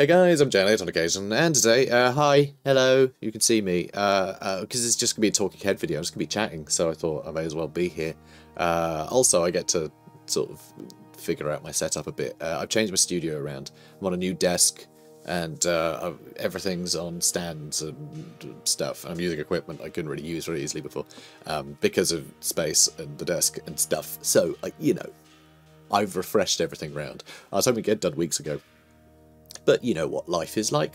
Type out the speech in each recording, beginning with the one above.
Hey guys, I'm Janet on occasion, and today, uh, hi, hello, you can see me, uh, uh, because it's just gonna be a talking head video, I'm just gonna be chatting, so I thought I may as well be here. Uh, also, I get to sort of figure out my setup a bit. Uh, I've changed my studio around, I'm on a new desk, and uh, everything's on stands and stuff. I'm using equipment I couldn't really use very easily before, um, because of space and the desk and stuff, so, you know, I've refreshed everything around. I was hoping to get done weeks ago, but you know what life is like.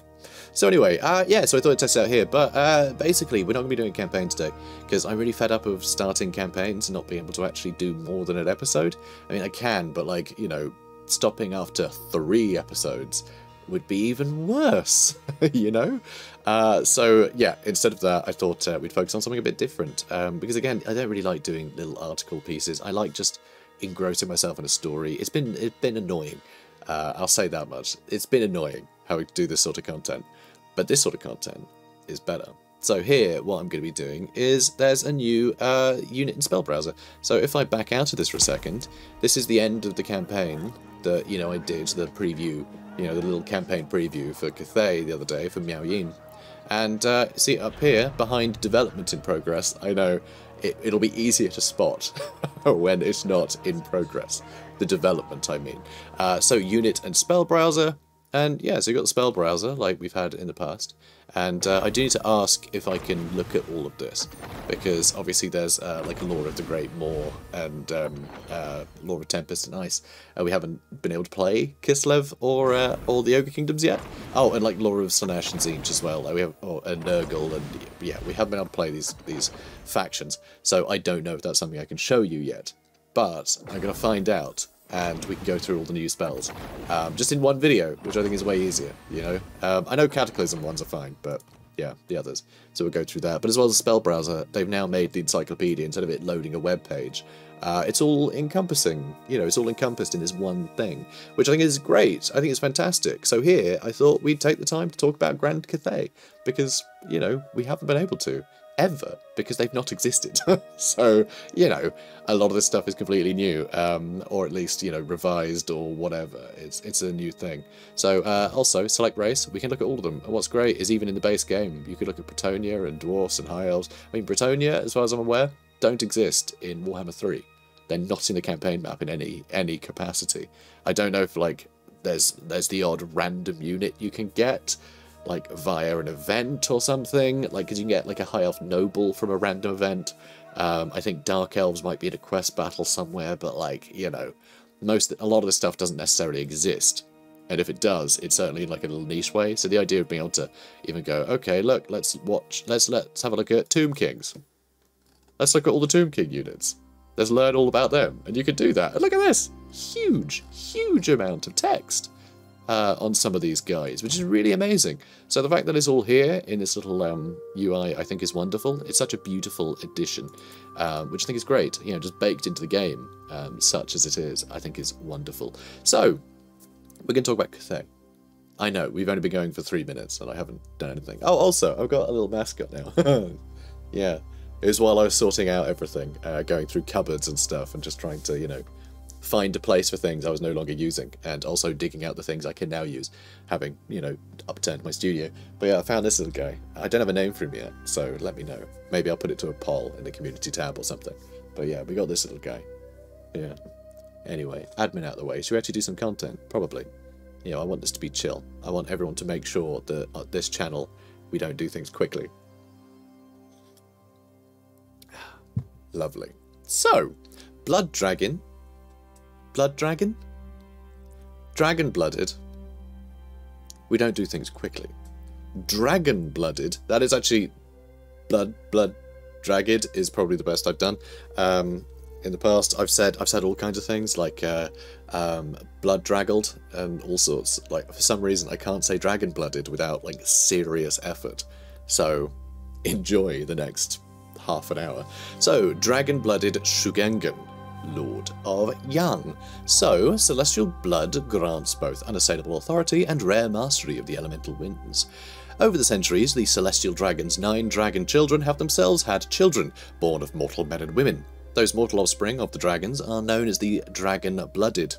So anyway, uh, yeah, so I thought I'd test it out here, but uh, basically we're not going to be doing campaign today, because I'm really fed up of starting campaigns and not being able to actually do more than an episode. I mean, I can, but like, you know, stopping after three episodes would be even worse, you know? Uh, so yeah, instead of that, I thought uh, we'd focus on something a bit different, um, because again, I don't really like doing little article pieces. I like just engrossing myself in a story. It's been it's been annoying. Uh, I'll say that much. It's been annoying how we do this sort of content, but this sort of content is better. So here, what I'm going to be doing is there's a new uh, unit in spell browser. So if I back out of this for a second, this is the end of the campaign that you know I did the preview, you know the little campaign preview for Cathay the other day for Miao Ying. And uh, see up here, behind development in progress, I know it, it'll be easier to spot when it's not in progress. The development, I mean. Uh, so unit and spell browser, and yeah, so you've got the spell browser like we've had in the past. And uh, I do need to ask if I can look at all of this, because obviously there's uh, like Lore of the Great Maw and um, uh, Lore of Tempest and Ice. Uh, we haven't been able to play Kislev or uh, or the Ogre Kingdoms yet. Oh, and like Lore of Slaanesh and Tzeentch as well. Like we have oh, and Nurgle and yeah, we haven't been able to play these these factions. So I don't know if that's something I can show you yet, but I'm gonna find out and we can go through all the new spells um, just in one video, which I think is way easier. You know, um, I know Cataclysm ones are fine, but yeah, the others. So we'll go through that. But as well as the spell browser, they've now made the encyclopedia instead of it loading a web page. Uh, it's all encompassing, you know, it's all encompassed in this one thing, which I think is great. I think it's fantastic. So here, I thought we'd take the time to talk about Grand Cathay, because, you know, we haven't been able to ever because they've not existed. so, you know, a lot of this stuff is completely new, um, or at least, you know, revised or whatever. It's it's a new thing. So, uh, also, select race, we can look at all of them. And what's great is even in the base game, you could look at Bretonnia and Dwarfs and High Elves. I mean, Bretonnia, as far as I'm aware, don't exist in Warhammer 3. They're not in the campaign map in any any capacity. I don't know if, like, there's there's the odd random unit you can get, like via an event or something. Like, because you can get like a high elf noble from a random event. Um, I think dark elves might be in a quest battle somewhere, but like you know, most a lot of this stuff doesn't necessarily exist. And if it does, it's certainly in like a little niche way. So the idea of being able to even go, okay, look, let's watch, let's let's have a look at Tomb Kings. Let's look at all the Tomb King units. Let's learn all about them. And you could do that. And look at this. Huge, huge amount of text uh, on some of these guys, which is really amazing. So the fact that it's all here in this little um, UI, I think is wonderful. It's such a beautiful addition, um, which I think is great. You know, just baked into the game, um, such as it is, I think is wonderful. So, we're going to talk about Cathay. I know, we've only been going for three minutes and I haven't done anything. Oh, also, I've got a little mascot now. yeah. It was while I was sorting out everything, uh, going through cupboards and stuff and just trying to, you know, find a place for things I was no longer using and also digging out the things I can now use, having, you know, upturned my studio. But yeah, I found this little guy. I don't have a name for him yet, so let me know. Maybe I'll put it to a poll in the community tab or something. But yeah, we got this little guy. Yeah. Anyway, admin out of the way. Should we actually do some content? Probably. You know, I want this to be chill. I want everyone to make sure that at this channel we don't do things quickly. Lovely. So, Blood Dragon. Blood Dragon? Dragon Blooded. We don't do things quickly. Dragon Blooded. That is actually. Blood, Blood, Dragged is probably the best I've done. Um, in the past, I've said I've said all kinds of things like uh, um, blood draggled and all sorts. Like for some reason, I can't say dragon blooded without like serious effort. So enjoy the next half an hour. So dragon blooded Shugengan, Lord of Yang. So celestial blood grants both unassailable authority and rare mastery of the elemental winds. Over the centuries, the celestial dragon's nine dragon children have themselves had children, born of mortal men and women. Those mortal offspring of the dragons are known as the dragon blooded.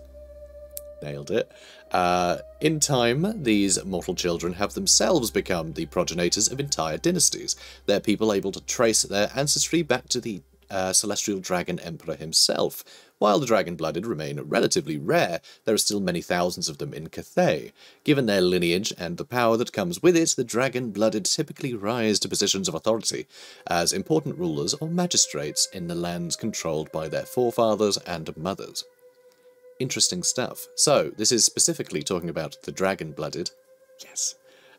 Nailed it. Uh, in time, these mortal children have themselves become the progenitors of entire dynasties. They're people able to trace their ancestry back to the uh, celestial dragon emperor himself. While the dragon-blooded remain relatively rare, there are still many thousands of them in Cathay. Given their lineage and the power that comes with it, the dragon-blooded typically rise to positions of authority as important rulers or magistrates in the lands controlled by their forefathers and mothers. Interesting stuff. So, this is specifically talking about the dragon-blooded. Yes.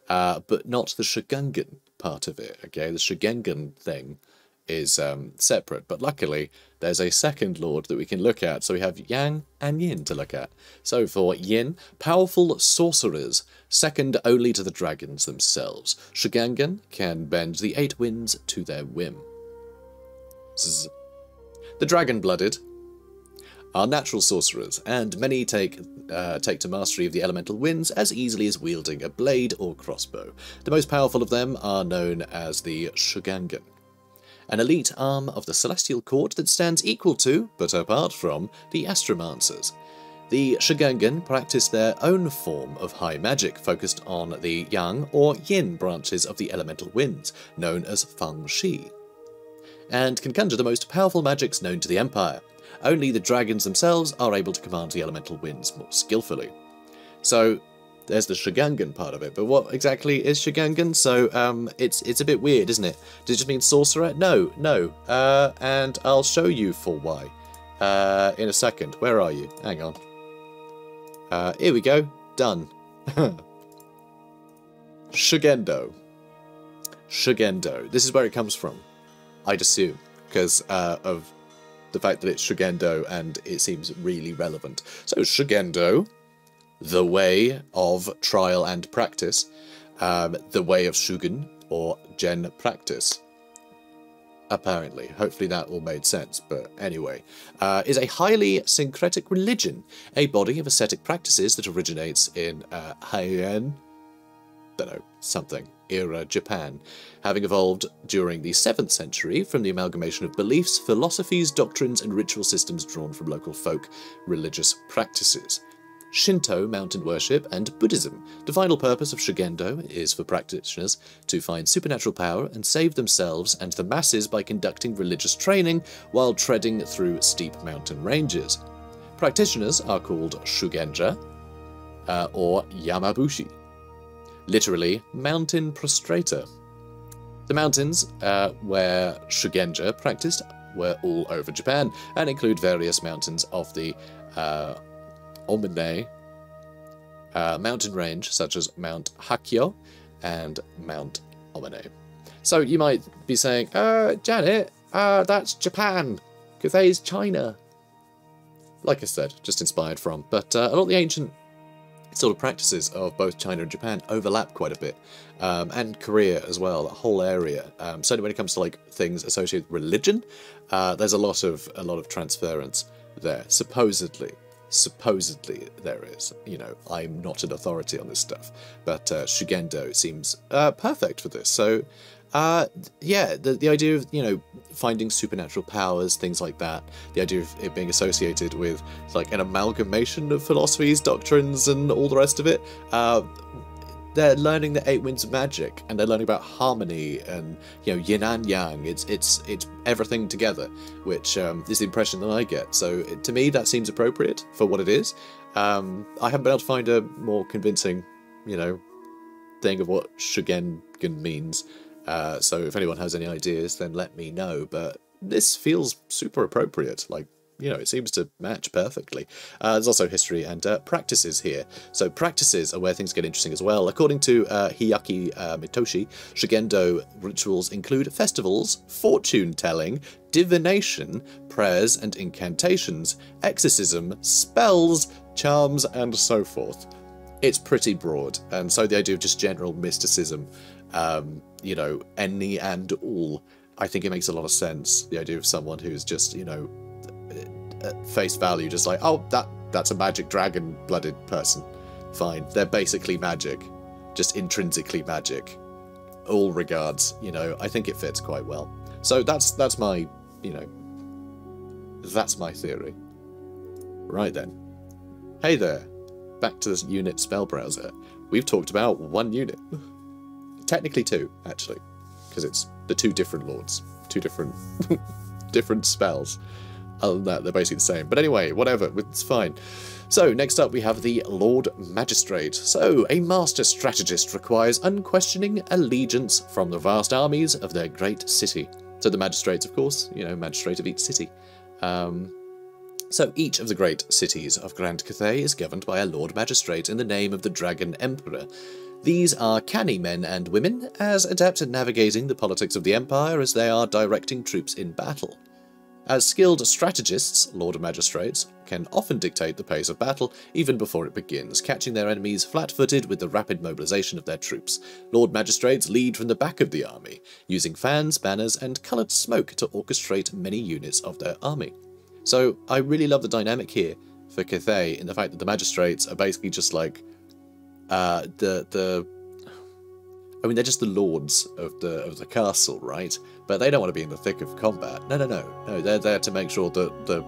Uh, but not the Shugengan part of it, okay? The Shugengan thing is um, separate, but luckily there's a second lord that we can look at, so we have Yang and Yin to look at. So for Yin, powerful sorcerers, second only to the dragons themselves. Shugengan can bend the eight winds to their whim. Zzz. The dragon-blooded are natural sorcerers, and many take uh, take to mastery of the elemental winds as easily as wielding a blade or crossbow. The most powerful of them are known as the Shugengan an elite arm of the Celestial Court that stands equal to, but apart from, the Astromancers. The Shugengan practice their own form of high magic focused on the Yang or Yin branches of the elemental winds, known as Feng Shi, and can conjure the most powerful magics known to the Empire. Only the dragons themselves are able to command the elemental winds more skillfully. So, there's the Shugengan part of it, but what exactly is Shugengan? So um, it's it's a bit weird, isn't it? Does it just mean sorcerer? No, no. Uh, and I'll show you for why uh, in a second. Where are you? Hang on. Uh, here we go. Done. Shugendo. Shugendo. This is where it comes from, I'd assume, because uh, of the fact that it's Shugendo and it seems really relevant. So Shugendo the way of trial and practice, um, the way of Shugen or Gen practice. Apparently, hopefully that all made sense, but anyway, uh, is a highly syncretic religion, a body of ascetic practices that originates in uh, Heian, don't know, something, era Japan, having evolved during the 7th century from the amalgamation of beliefs, philosophies, doctrines, and ritual systems drawn from local folk religious practices. Shinto mountain worship, and Buddhism. The final purpose of Shugendo is for practitioners to find supernatural power and save themselves and the masses by conducting religious training while treading through steep mountain ranges. Practitioners are called Shugenja uh, or Yamabushi, literally mountain prostrator. The mountains uh, where Shugenja practiced were all over Japan and include various mountains of the uh, Omine uh, mountain range, such as Mount Hakyo and Mount Omine. So you might be saying, uh, Janet, uh, that's Japan. Cathay's China. Like I said, just inspired from. But uh, a lot of the ancient sort of practices of both China and Japan overlap quite a bit. Um, and Korea as well, that whole area. Um, certainly when it comes to like things associated with religion, uh, there's a lot of a lot of transference there, supposedly supposedly there is. You know, I'm not an authority on this stuff, but uh, Shugendo seems uh, perfect for this. So, uh, yeah, the, the idea of, you know, finding supernatural powers, things like that, the idea of it being associated with, like, an amalgamation of philosophies, doctrines, and all the rest of it, uh, they're learning the eight winds of magic and they're learning about harmony and you know yin and yang. It's it's it's everything together which um, is the impression that i get. So to me that seems appropriate for what it is. Um, i haven't been able to find a more convincing you know thing of what shugengan means. Uh, so if anyone has any ideas then let me know. But this feels super appropriate like you know, it seems to match perfectly. Uh, there's also history and uh, practices here. So practices are where things get interesting as well. According to uh, Hiyaki uh, Mitoshi, Shugendo rituals include festivals, fortune-telling, divination, prayers and incantations, exorcism, spells, charms, and so forth. It's pretty broad, and so the idea of just general mysticism, um, you know, any and all, I think it makes a lot of sense. The idea of someone who's just, you know, at face value, just like, oh, that that's a magic dragon-blooded person. Fine, they're basically magic, just intrinsically magic. All regards, you know, I think it fits quite well. So that's that's my, you know, that's my theory. Right then. Hey there. back to this unit spell browser, we've talked about one unit. Technically two, actually, because it's the two different lords, two different different spells. Other than that, they're basically the same. But anyway, whatever, it's fine. So, next up we have the Lord Magistrate. So, a master strategist requires unquestioning allegiance from the vast armies of their great city. So the magistrates, of course, you know, magistrate of each city. Um, so each of the great cities of Grand Cathay is governed by a Lord Magistrate in the name of the Dragon Emperor. These are canny men and women, as adept at navigating the politics of the Empire as they are directing troops in battle. As skilled strategists, Lord Magistrates can often dictate the pace of battle even before it begins, catching their enemies flat-footed with the rapid mobilization of their troops. Lord Magistrates lead from the back of the army, using fans, banners, and coloured smoke to orchestrate many units of their army. So I really love the dynamic here for Cathay in the fact that the Magistrates are basically just like uh, the the I mean, they're just the lords of the of the castle, right? But they don't want to be in the thick of combat. No, no, no, no. They're there to make sure that the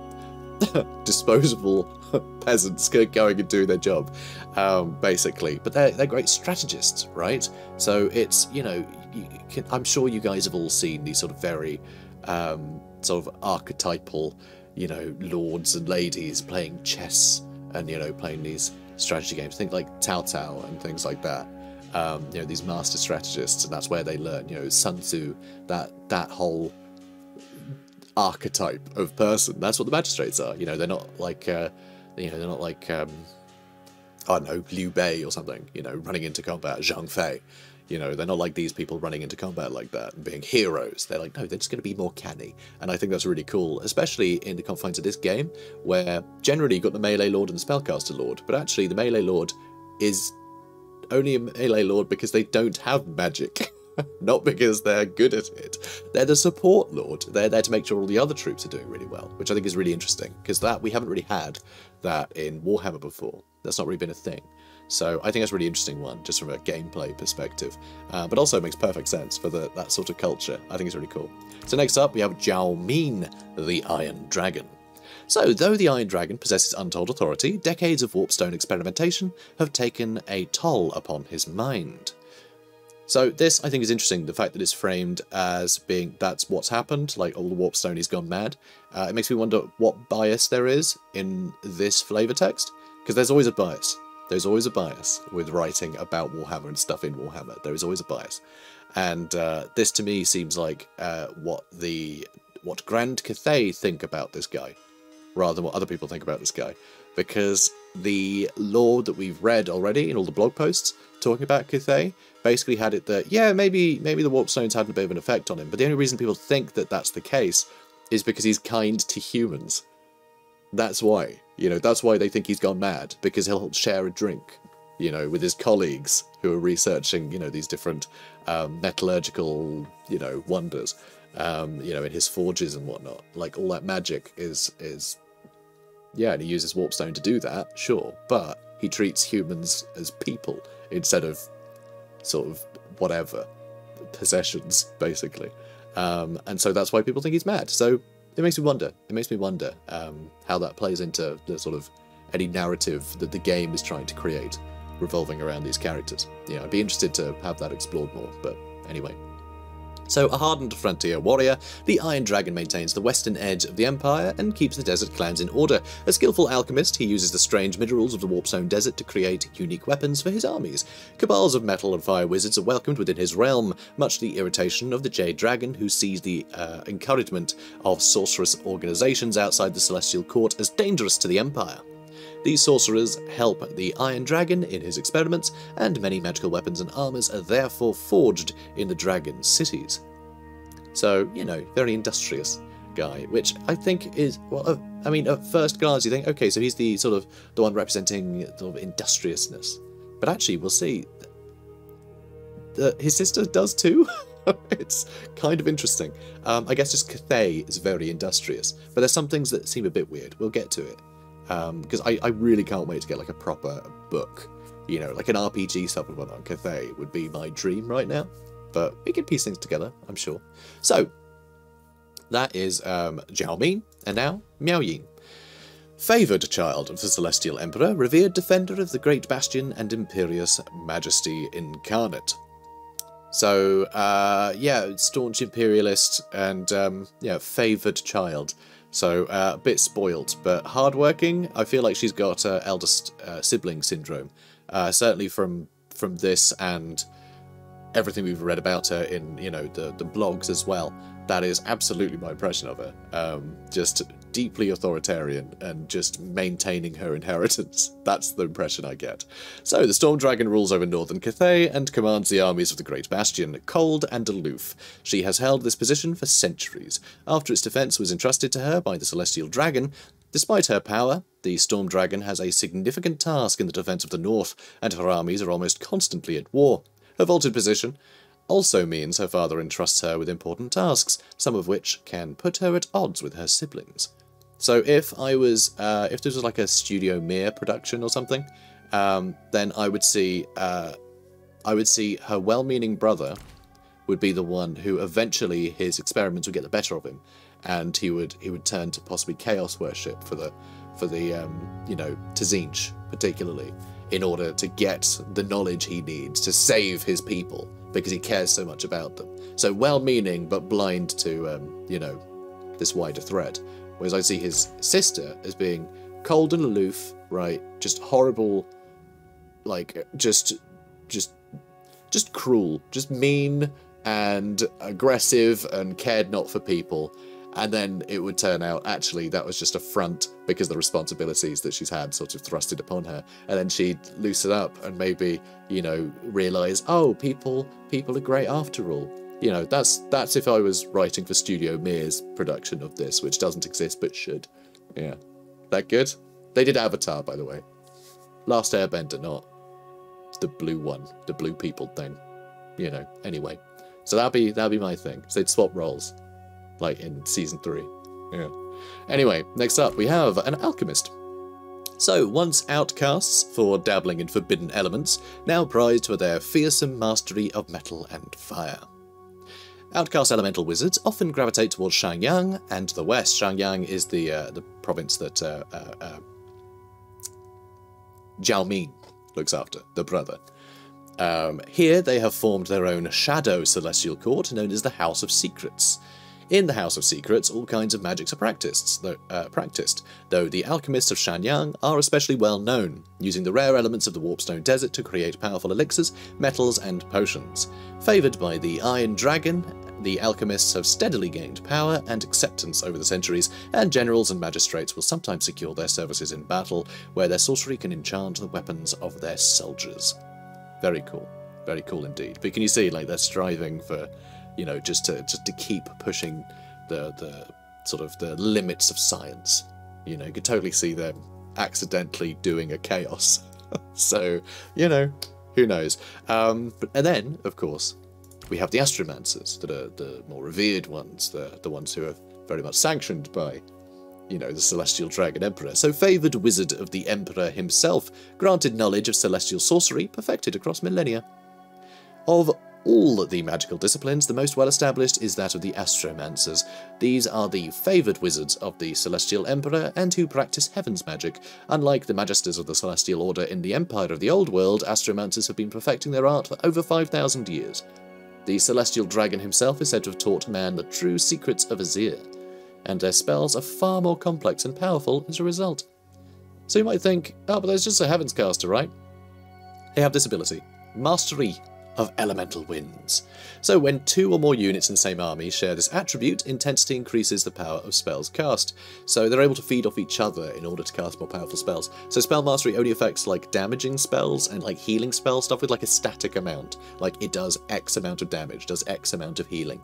disposable peasants get going and do their job, um, basically. But they're they're great strategists, right? So it's you know, you can, I'm sure you guys have all seen these sort of very um, sort of archetypal, you know, lords and ladies playing chess and you know playing these strategy games. Think like Cao Cao and things like that um, you know these master strategists, and that's where they learn. You know, Sun Tzu, that that whole archetype of person. That's what the magistrates are. You know, they're not like uh, you know they're not like um, I don't know Liu Bei or something. You know, running into combat, Zhang Fei. You know, they're not like these people running into combat like that and being heroes. They're like, no, they're just going to be more canny. And I think that's really cool, especially in the confines of this game, where generally you've got the Melee Lord and the Spellcaster Lord, but actually the Melee Lord is only a melee lord because they don't have magic. Not because they're good at it. They're the support lord. They're there to make sure all the other troops are doing really well, which I think is really interesting because that we haven't really had that in Warhammer before. That's not really been a thing. So I think that's a really interesting one, just from a gameplay perspective. Uh, but also makes perfect sense for the, that sort of culture. I think it's really cool. So next up, we have Zhao Ming, the Iron Dragon. So, though the Iron Dragon possesses untold authority, decades of warpstone experimentation have taken a toll upon his mind. So this, I think, is interesting, the fact that it's framed as being that's what's happened, like all the warpstone he's gone mad. Uh, it makes me wonder what bias there is in this flavor text, because there's always a bias. There's always a bias with writing about Warhammer and stuff in Warhammer. There is always a bias. And uh, this to me seems like uh, what the what Grand Cathay think about this guy rather than what other people think about this guy. Because the lore that we've read already in all the blog posts talking about Cathay basically had it that, yeah, maybe maybe the warp stones had a bit of an effect on him, but the only reason people think that that's the case is because he's kind to humans. That's why. You know, that's why they think he's gone mad, because he'll share a drink, you know, with his colleagues who are researching, you know, these different um, metallurgical, you know, wonders um, you know, in his forges and whatnot. Like all that magic is is yeah, and he uses warpstone to do that, sure, but he treats humans as people instead of sort of whatever possessions, basically. Um, and so that's why people think he's mad. So it makes me wonder. It makes me wonder um, how that plays into the sort of any narrative that the game is trying to create revolving around these characters. Yeah, I'd be interested to have that explored more. But anyway, so a hardened frontier warrior, the Iron Dragon maintains the western edge of the Empire and keeps the desert clans in order. A skillful alchemist, he uses the strange minerals of the Warpstone Desert to create unique weapons for his armies. Cabals of metal and fire wizards are welcomed within his realm, much to the irritation of the Jade Dragon, who sees the uh, encouragement of sorcerous organizations outside the Celestial Court as dangerous to the Empire. These sorcerers help the Iron Dragon in his experiments, and many magical weapons and armors are therefore forged in the dragon's cities. So, you know, very industrious guy, which I think is, well, uh, I mean, at first glance you think, okay, so he's the sort of, the one representing sort of industriousness. But actually, we'll see, his sister does too. it's kind of interesting. Um, I guess just Cathay is very industrious, but there's some things that seem a bit weird. We'll get to it because um, I, I really can't wait to get like a proper book. You know, like an RPG supplement on Cathay would be my dream right now. But we can piece things together, I'm sure. So, that is um, Ming, and now Miao Ying. Favoured child of the Celestial Emperor, revered defender of the Great Bastion and imperious majesty incarnate. So, uh, yeah, staunch imperialist and, um, yeah, favoured child. So, uh, a bit spoilt, but hardworking. I feel like she's got uh, eldest uh, sibling syndrome. Uh, certainly from from this and everything we've read about her in, you know, the, the blogs as well. That is absolutely my impression of her. Um, just deeply authoritarian and just maintaining her inheritance. That's the impression I get. So, the Storm Dragon rules over northern Cathay and commands the armies of the Great Bastion, cold and aloof. She has held this position for centuries. After its defence was entrusted to her by the Celestial Dragon, Despite her power, the Storm Dragon has a significant task in the defence of the North, and her armies are almost constantly at war. Her vaulted position also means her father entrusts her with important tasks, some of which can put her at odds with her siblings. So if I was, uh, if this was like a Studio Mir production or something, um, then I would see, uh, I would see her well-meaning brother would be the one who eventually his experiments would get the better of him, and he would he would turn to possibly chaos worship for the for the um, you know Tzeentch particularly in order to get the knowledge he needs to save his people because he cares so much about them. So well-meaning but blind to, um, you know, this wider threat. Whereas I see his sister as being cold and aloof, right? Just horrible, like just, just, just cruel, just mean and aggressive and cared not for people. And then it would turn out actually that was just a front because the responsibilities that she's had sort of thrusted upon her. And then she'd loosen up and maybe you know realize oh people people are great after all you know that's that's if i was writing for studio mir's production of this which doesn't exist but should yeah that good they did avatar by the way last airbender not the blue one the blue people thing you know anyway so that'd be that'd be my thing so they'd swap roles like in season three. Yeah. Anyway, next up we have an alchemist. So, once outcasts for dabbling in forbidden elements, now prized for their fearsome mastery of metal and fire. Outcast elemental wizards often gravitate towards Shang-Yang and the west. Shang-Yang is the uh, the province that uh, uh, uh, looks after, the brother. Um, here they have formed their own shadow celestial court known as the House of Secrets. In the House of Secrets, all kinds of magics are practiced, though, uh, practiced, though the alchemists of Shang-Yang are especially well known, using the rare elements of the Warpstone Desert to create powerful elixirs, metals, and potions. Favoured by the Iron Dragon, the alchemists have steadily gained power and acceptance over the centuries, and generals and magistrates will sometimes secure their services in battle, where their sorcery can enchant the weapons of their soldiers. Very cool. Very cool indeed. But can you see, like, they're striving for you know, just to just to keep pushing the the sort of the limits of science. You know, you could totally see them accidentally doing a chaos. so, you know, who knows? Um, but and then, of course, we have the astromancers that are the more revered ones, the the ones who are very much sanctioned by you know, the Celestial Dragon Emperor, so favoured wizard of the Emperor himself, granted knowledge of celestial sorcery perfected across millennia. Of all the magical disciplines, the most well established is that of the Astromancers. These are the favoured wizards of the Celestial Emperor and who practice heaven's magic. Unlike the Magisters of the Celestial Order in the Empire of the Old World, Astromancers have been perfecting their art for over 5,000 years. The Celestial Dragon himself is said to have taught man the true secrets of Azyr, and their spells are far more complex and powerful as a result. So you might think, oh, but there's just a Heavens caster, right? They have this ability. Mastery of elemental winds. So when two or more units in the same army share this attribute, intensity increases the power of spells cast. So they're able to feed off each other in order to cast more powerful spells. So spell mastery only affects like damaging spells and like healing spell stuff with like a static amount. Like it does X amount of damage, does X amount of healing.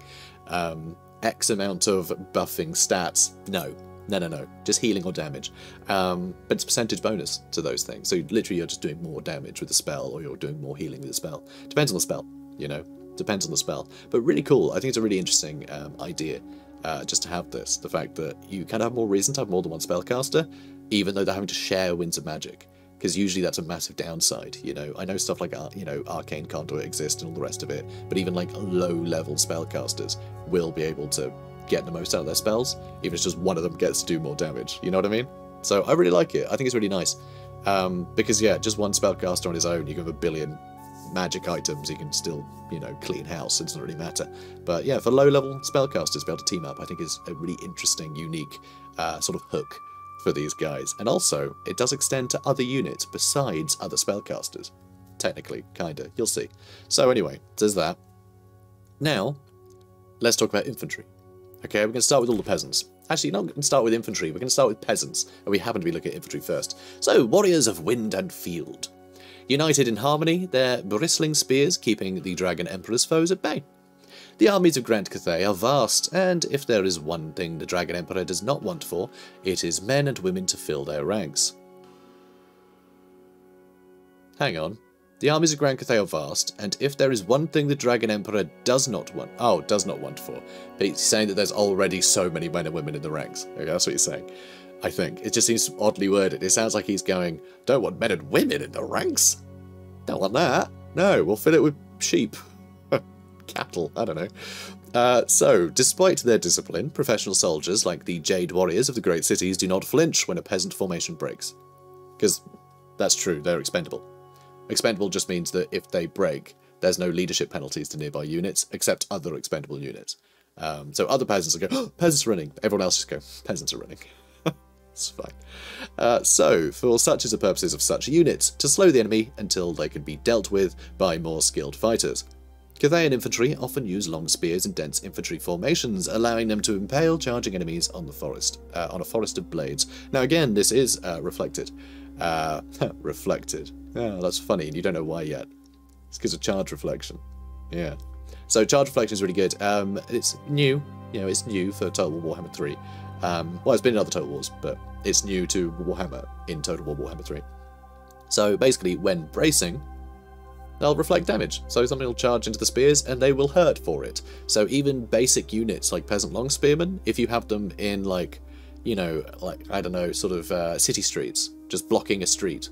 Um, X amount of buffing stats. No, no, no, no. Just healing or damage. Um, but it's percentage bonus to those things. So literally you're just doing more damage with the spell or you're doing more healing with the spell. Depends on the spell, you know. Depends on the spell. But really cool. I think it's a really interesting um, idea uh, just to have this. The fact that you can have more reason to have more than one spellcaster, even though they're having to share Winds of Magic. Because usually that's a massive downside, you know. I know stuff like, uh, you know, Arcane Conduit exists and all the rest of it, but even like low-level spellcasters will be able to get the most out of their spells, even if it's just one of them gets to do more damage. You know what I mean? So I really like it. I think it's really nice. Um, because, yeah, just one spellcaster on his own, you can have a billion magic items, he can still, you know, clean house. It doesn't really matter. But yeah, for low-level spellcasters to be able to team up, I think is a really interesting, unique uh, sort of hook for these guys. And also, it does extend to other units besides other spellcasters. Technically, kinda. You'll see. So anyway, there's that. Now, let's talk about infantry. Okay, we're going to start with all the peasants. Actually, not going to start with infantry, we're going to start with peasants, and we happen to be looking at infantry first. So, warriors of wind and field. United in harmony, their bristling spears keeping the Dragon Emperor's foes at bay. The armies of Grand Cathay are vast, and if there is one thing the Dragon Emperor does not want for, it is men and women to fill their ranks. Hang on. The armies of Grand Cathay are vast, and if there is one thing the Dragon Emperor does not want, oh, does not want for, he's saying that there's already so many men and women in the ranks. Okay, that's what he's saying. I think. It just seems oddly worded. It sounds like he's going, don't want men and women in the ranks. Don't want that. No, we'll fill it with sheep. Cattle, I don't know. Uh, so, despite their discipline, professional soldiers like the Jade Warriors of the great cities do not flinch when a peasant formation breaks. Because that's true, they're expendable. Expendable just means that if they break, there's no leadership penalties to nearby units, except other expendable units. Um, so other peasants will go, oh, peasants are running. Everyone else just go, peasants are running. it's fine. Uh, so, for such is the purposes of such units, to slow the enemy until they can be dealt with by more skilled fighters. Cathayan infantry often use long spears in dense infantry formations, allowing them to impale charging enemies on the forest, uh, on a forest of blades. Now again, this is uh, reflected. Uh, reflected. Oh, that's funny, and you don't know why yet. It's because of charge reflection. Yeah. So charge reflection is really good. Um, it's new. You know, it's new for Total War Warhammer 3. Um, well, it's been in other Total Wars, but it's new to Warhammer in Total War Warhammer 3. So basically, when bracing, they'll reflect damage. So something will charge into the spears and they will hurt for it. So even basic units like Peasant Long Spearmen, if you have them in like, you know, like, I don't know, sort of uh, city streets, just blocking a street,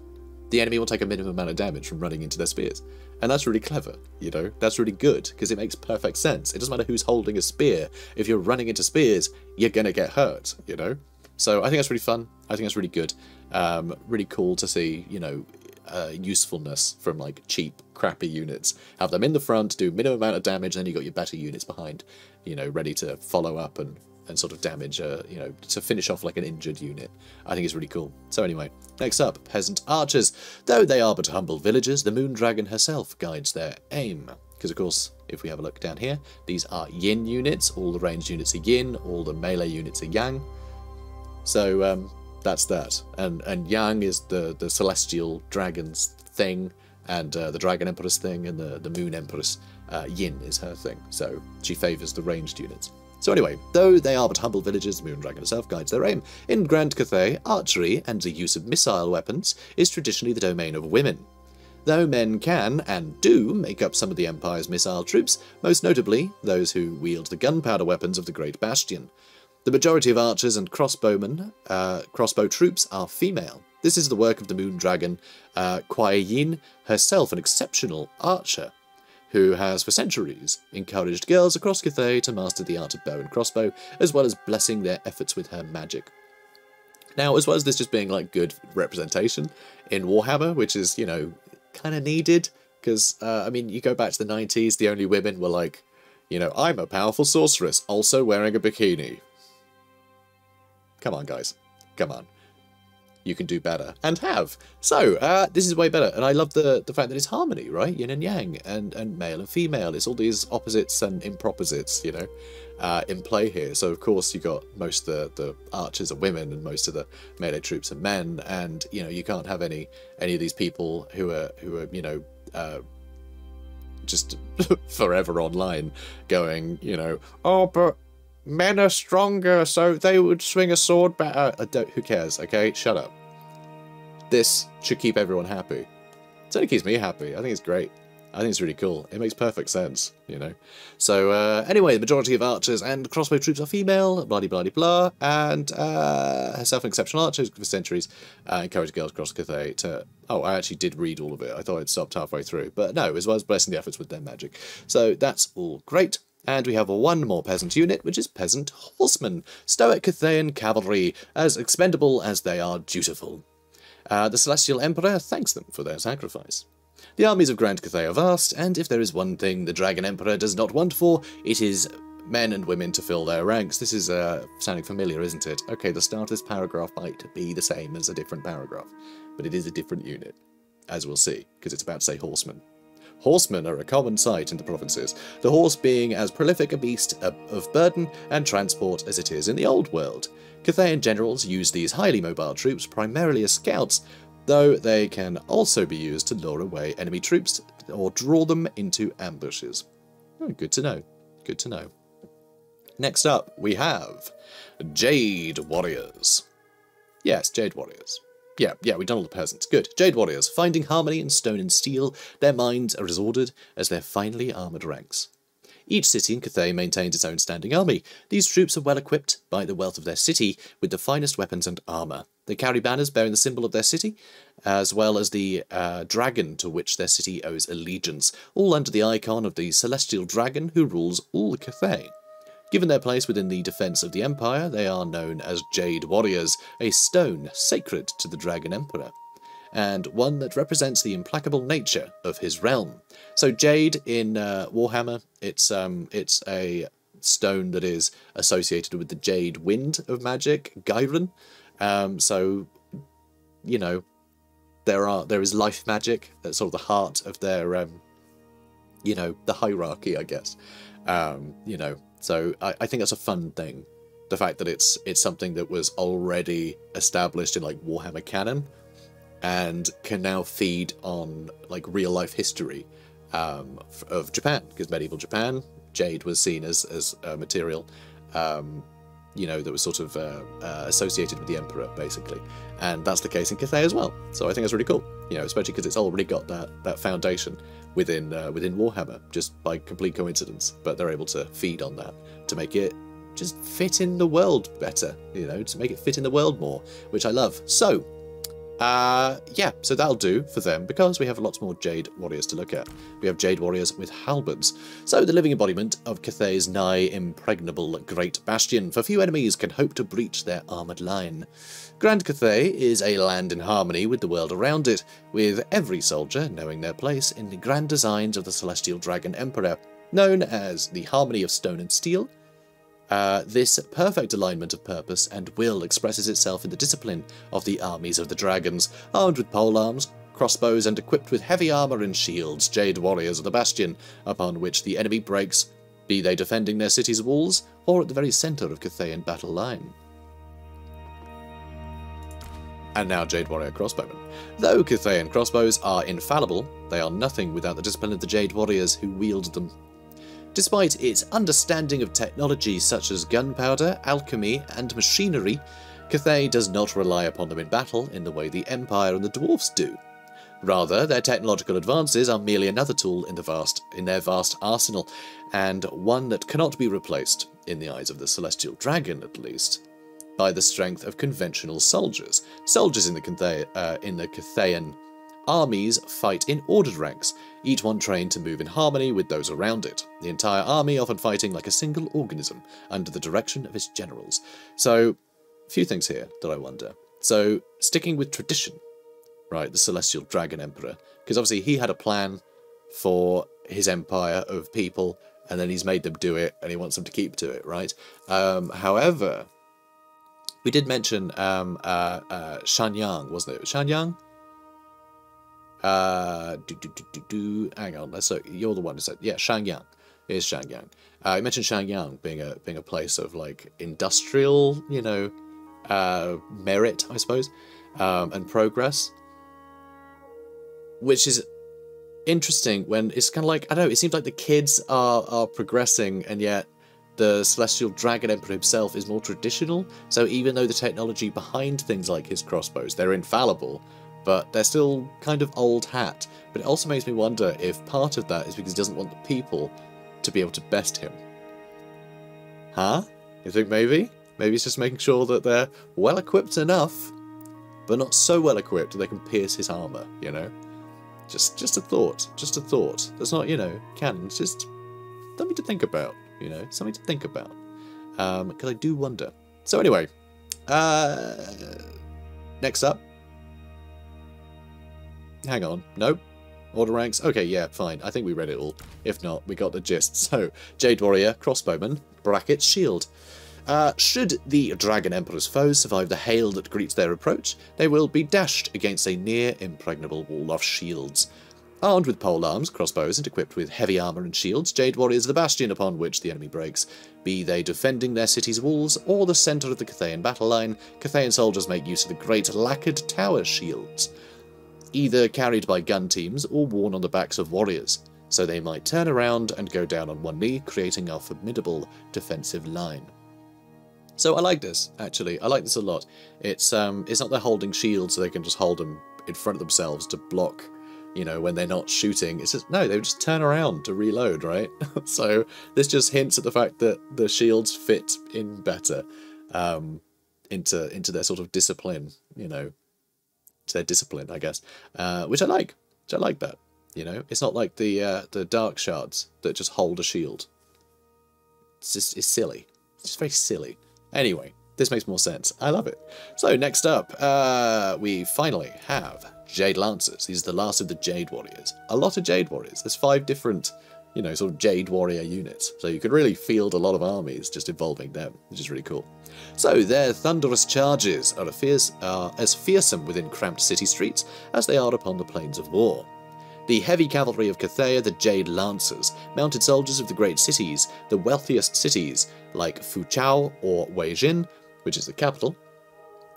the enemy will take a minimum amount of damage from running into their spears. And that's really clever, you know? That's really good, because it makes perfect sense. It doesn't matter who's holding a spear. If you're running into spears, you're going to get hurt, you know? So I think that's really fun. I think that's really good. Um, really cool to see, you know, uh, usefulness from like cheap, crappy units. Have them in the front, do minimum amount of damage, and then you got your better units behind, you know, ready to follow up and and sort of damage, uh, you know, to finish off like an injured unit. I think it's really cool. So anyway, next up, peasant archers. Though they are but humble villagers, the moon dragon herself guides their aim. Because of course, if we have a look down here, these are yin units. All the ranged units are yin, all the melee units are yang. So um, that's that. And and Yang is the the celestial dragons thing, and uh, the dragon empress thing, and the the moon empress. Uh, Yin is her thing, so she favours the ranged units. So anyway, though they are but humble villagers, the Moondragon herself guides their aim. In Grand Cathay, archery and the use of missile weapons is traditionally the domain of women. Though men can, and do, make up some of the Empire's missile troops, most notably those who wield the gunpowder weapons of the Great Bastion. The majority of archers and crossbowmen, uh, crossbow troops, are female. This is the work of the moon dragon uh, Kuai Yin, herself an exceptional archer, who has for centuries encouraged girls across Cathay to master the art of bow and crossbow, as well as blessing their efforts with her magic. Now, as well as this just being like good representation in Warhammer, which is, you know, kind of needed, because, uh, I mean, you go back to the 90s, the only women were like, you know, I'm a powerful sorceress, also wearing a bikini. Come on, guys. Come on. You can do better. And have. So, uh, this is way better. And I love the, the fact that it's harmony, right? Yin and yang, and, and male and female. It's all these opposites and improposites, you know, uh, in play here. So, of course, you got most of the, the archers are women and most of the melee troops are men. And, you know, you can't have any any of these people who are, who are you know, uh, just forever online going, you know, oh, but men are stronger, so they would swing a sword better. who cares, okay? Shut up. This should keep everyone happy. It only keeps me happy. I think it's great. I think it's really cool. It makes perfect sense, you know. So, uh, anyway, the majority of archers and crossbow troops are female, blah, blah, blah, blah, and uh, herself an exceptional archer for centuries uh, encouraged girls across Cathay to... Oh, I actually did read all of it. I thought I'd stopped halfway through. But no, as well as blessing the efforts with their magic. So that's all great. And we have one more peasant unit, which is peasant horsemen, stoic Cathayan cavalry, as expendable as they are dutiful. Uh, the Celestial Emperor thanks them for their sacrifice. The armies of Grand Cathay are vast, and if there is one thing the Dragon Emperor does not want for, it is men and women to fill their ranks. This is uh, sounding familiar, isn't it? Okay, the start of this paragraph might be the same as a different paragraph, but it is a different unit, as we'll see, because it's about to say horsemen. Horsemen are a common sight in the provinces, the horse being as prolific a beast of burden and transport as it is in the Old World. Cathayan generals use these highly mobile troops primarily as scouts, though they can also be used to lure away enemy troops or draw them into ambushes. Oh, good to know. Good to know. Next up, we have Jade Warriors. Yes, Jade Warriors. Yeah, yeah, we've done all the peasants. Good. Jade Warriors, finding harmony in stone and steel, their minds are as ordered as their finely armoured ranks. Each city in Cathay maintains its own standing army. These troops are well equipped by the wealth of their city with the finest weapons and armour. They carry banners bearing the symbol of their city, as well as the uh, dragon to which their city owes allegiance, all under the icon of the celestial dragon who rules all Cathay. Given their place within the defence of the Empire, they are known as Jade Warriors, a stone sacred to the Dragon Emperor, and one that represents the implacable nature of his realm. So Jade in uh, Warhammer, it's um, it's a stone that is associated with the Jade Wind of magic, Ghyran. Um, so, you know, there are there is life magic that's sort of the heart of their, um, you know, the hierarchy, I guess. Um, you know, so I, I think that's a fun thing. The fact that it's it's something that was already established in like Warhammer canon and can now feed on like real life history um, of Japan because medieval Japan jade was seen as as a material um, you know that was sort of uh, uh, associated with the emperor basically. And that's the case in Cathay as well. So I think that's really cool you know especially because it's already got that that foundation within uh, within Warhammer just by complete coincidence, but they're able to feed on that to make it just fit in the world better, you know, to make it fit in the world more, which I love. So, uh, yeah, so that'll do for them because we have lots more Jade Warriors to look at. We have Jade Warriors with halberds. So the living embodiment of Cathay's nigh impregnable Great Bastion, for few enemies can hope to breach their armoured line. Grand Cathay is a land in harmony with the world around it, with every soldier knowing their place in the grand designs of the Celestial Dragon Emperor, known as the Harmony of Stone and Steel. Uh, this perfect alignment of purpose and will expresses itself in the discipline of the armies of the dragons, armed with polearms, crossbows, and equipped with heavy armour and shields, Jade Warriors of the Bastion, upon which the enemy breaks, be they defending their city's walls or at the very centre of Cathayan battle line and now Jade Warrior crossbowmen. Though Cathayan crossbows are infallible, they are nothing without the discipline of the Jade Warriors who wield them. Despite its understanding of technology such as gunpowder, alchemy, and machinery, Cathay does not rely upon them in battle in the way the Empire and the Dwarfs do. Rather, their technological advances are merely another tool in, the vast, in their vast arsenal, and one that cannot be replaced, in the eyes of the Celestial Dragon at least by the strength of conventional soldiers. Soldiers in the, Cathay, uh, in the Cathayan armies fight in ordered ranks, each one trained to move in harmony with those around it, the entire army often fighting like a single organism under the direction of its generals. So, a few things here that I wonder. So, sticking with tradition, right, the Celestial Dragon Emperor, because obviously he had a plan for his empire of people, and then he's made them do it, and he wants them to keep to it, right? Um, however, we did mention um, uh, uh, Shang-Yang, wasn't it? Shang-Yang? Uh, do, do, do, do, do. Hang on, let's. You're the one who said, yeah, Shang-Yang. is Shang-Yang. Uh, you mentioned Shang-Yang being a being a place of like industrial, you know, uh, merit, I suppose, um, and progress, which is interesting. When it's kind of like I don't know, it seems like the kids are are progressing, and yet the Celestial Dragon Emperor himself is more traditional, so even though the technology behind things like his crossbows, they're infallible, but they're still kind of old hat. But it also makes me wonder if part of that is because he doesn't want the people to be able to best him. Huh? You think maybe? Maybe he's just making sure that they're well equipped enough, but not so well equipped that they can pierce his armour, you know? Just just a thought, just a thought. That's not, you know, canon, it's just something to think about You know, something to think about. Because um, I do wonder. So anyway, uh, next up. Hang on. Nope. Order ranks. Okay, yeah, fine. I think we read it all. If not, we got the gist. So, Jade Warrior, Crossbowman, bracket, Shield. Uh, should the Dragon Emperor's foes survive the hail that greets their approach, they will be dashed against a near impregnable wall of shields. Armed with pole arms, crossbows, and equipped with heavy armour and shields, Jade Warriors are the bastion upon which the enemy breaks. Be they defending their city's walls or the centre of the Cathayan battle line, Cathayan soldiers make use of the great lacquered tower shields, either carried by gun teams or worn on the backs of warriors, so they might turn around and go down on one knee, creating a formidable defensive line. So I like this, actually. I like this a lot. It's um, it's not they're holding shields so they can just hold them in front of themselves to block, you know, when they're not shooting. It's just, no, they just turn around to reload, right? so this just hints at the fact that the shields fit in better um, into, into their sort of discipline, you know, to their discipline, I guess, uh, which I like. Which I like that, you know. It's not like the uh, the dark shards that just hold a shield. It's just it's silly. It's just very silly. Anyway, this makes more sense. I love it. So next up, uh, we finally have Jade Lancers. These are the last of the Jade Warriors. A lot of Jade Warriors. There's five different, you know, sort of Jade Warrior units. So you could really field a lot of armies just involving them, which is really cool. So their thunderous charges are, fierce, are as fearsome within cramped city streets as they are upon the plains of war. The heavy cavalry of Cathaya, the Jade Lancers, mounted soldiers of the great cities, the wealthiest cities, like Fuchao or Weijin, which is the capital,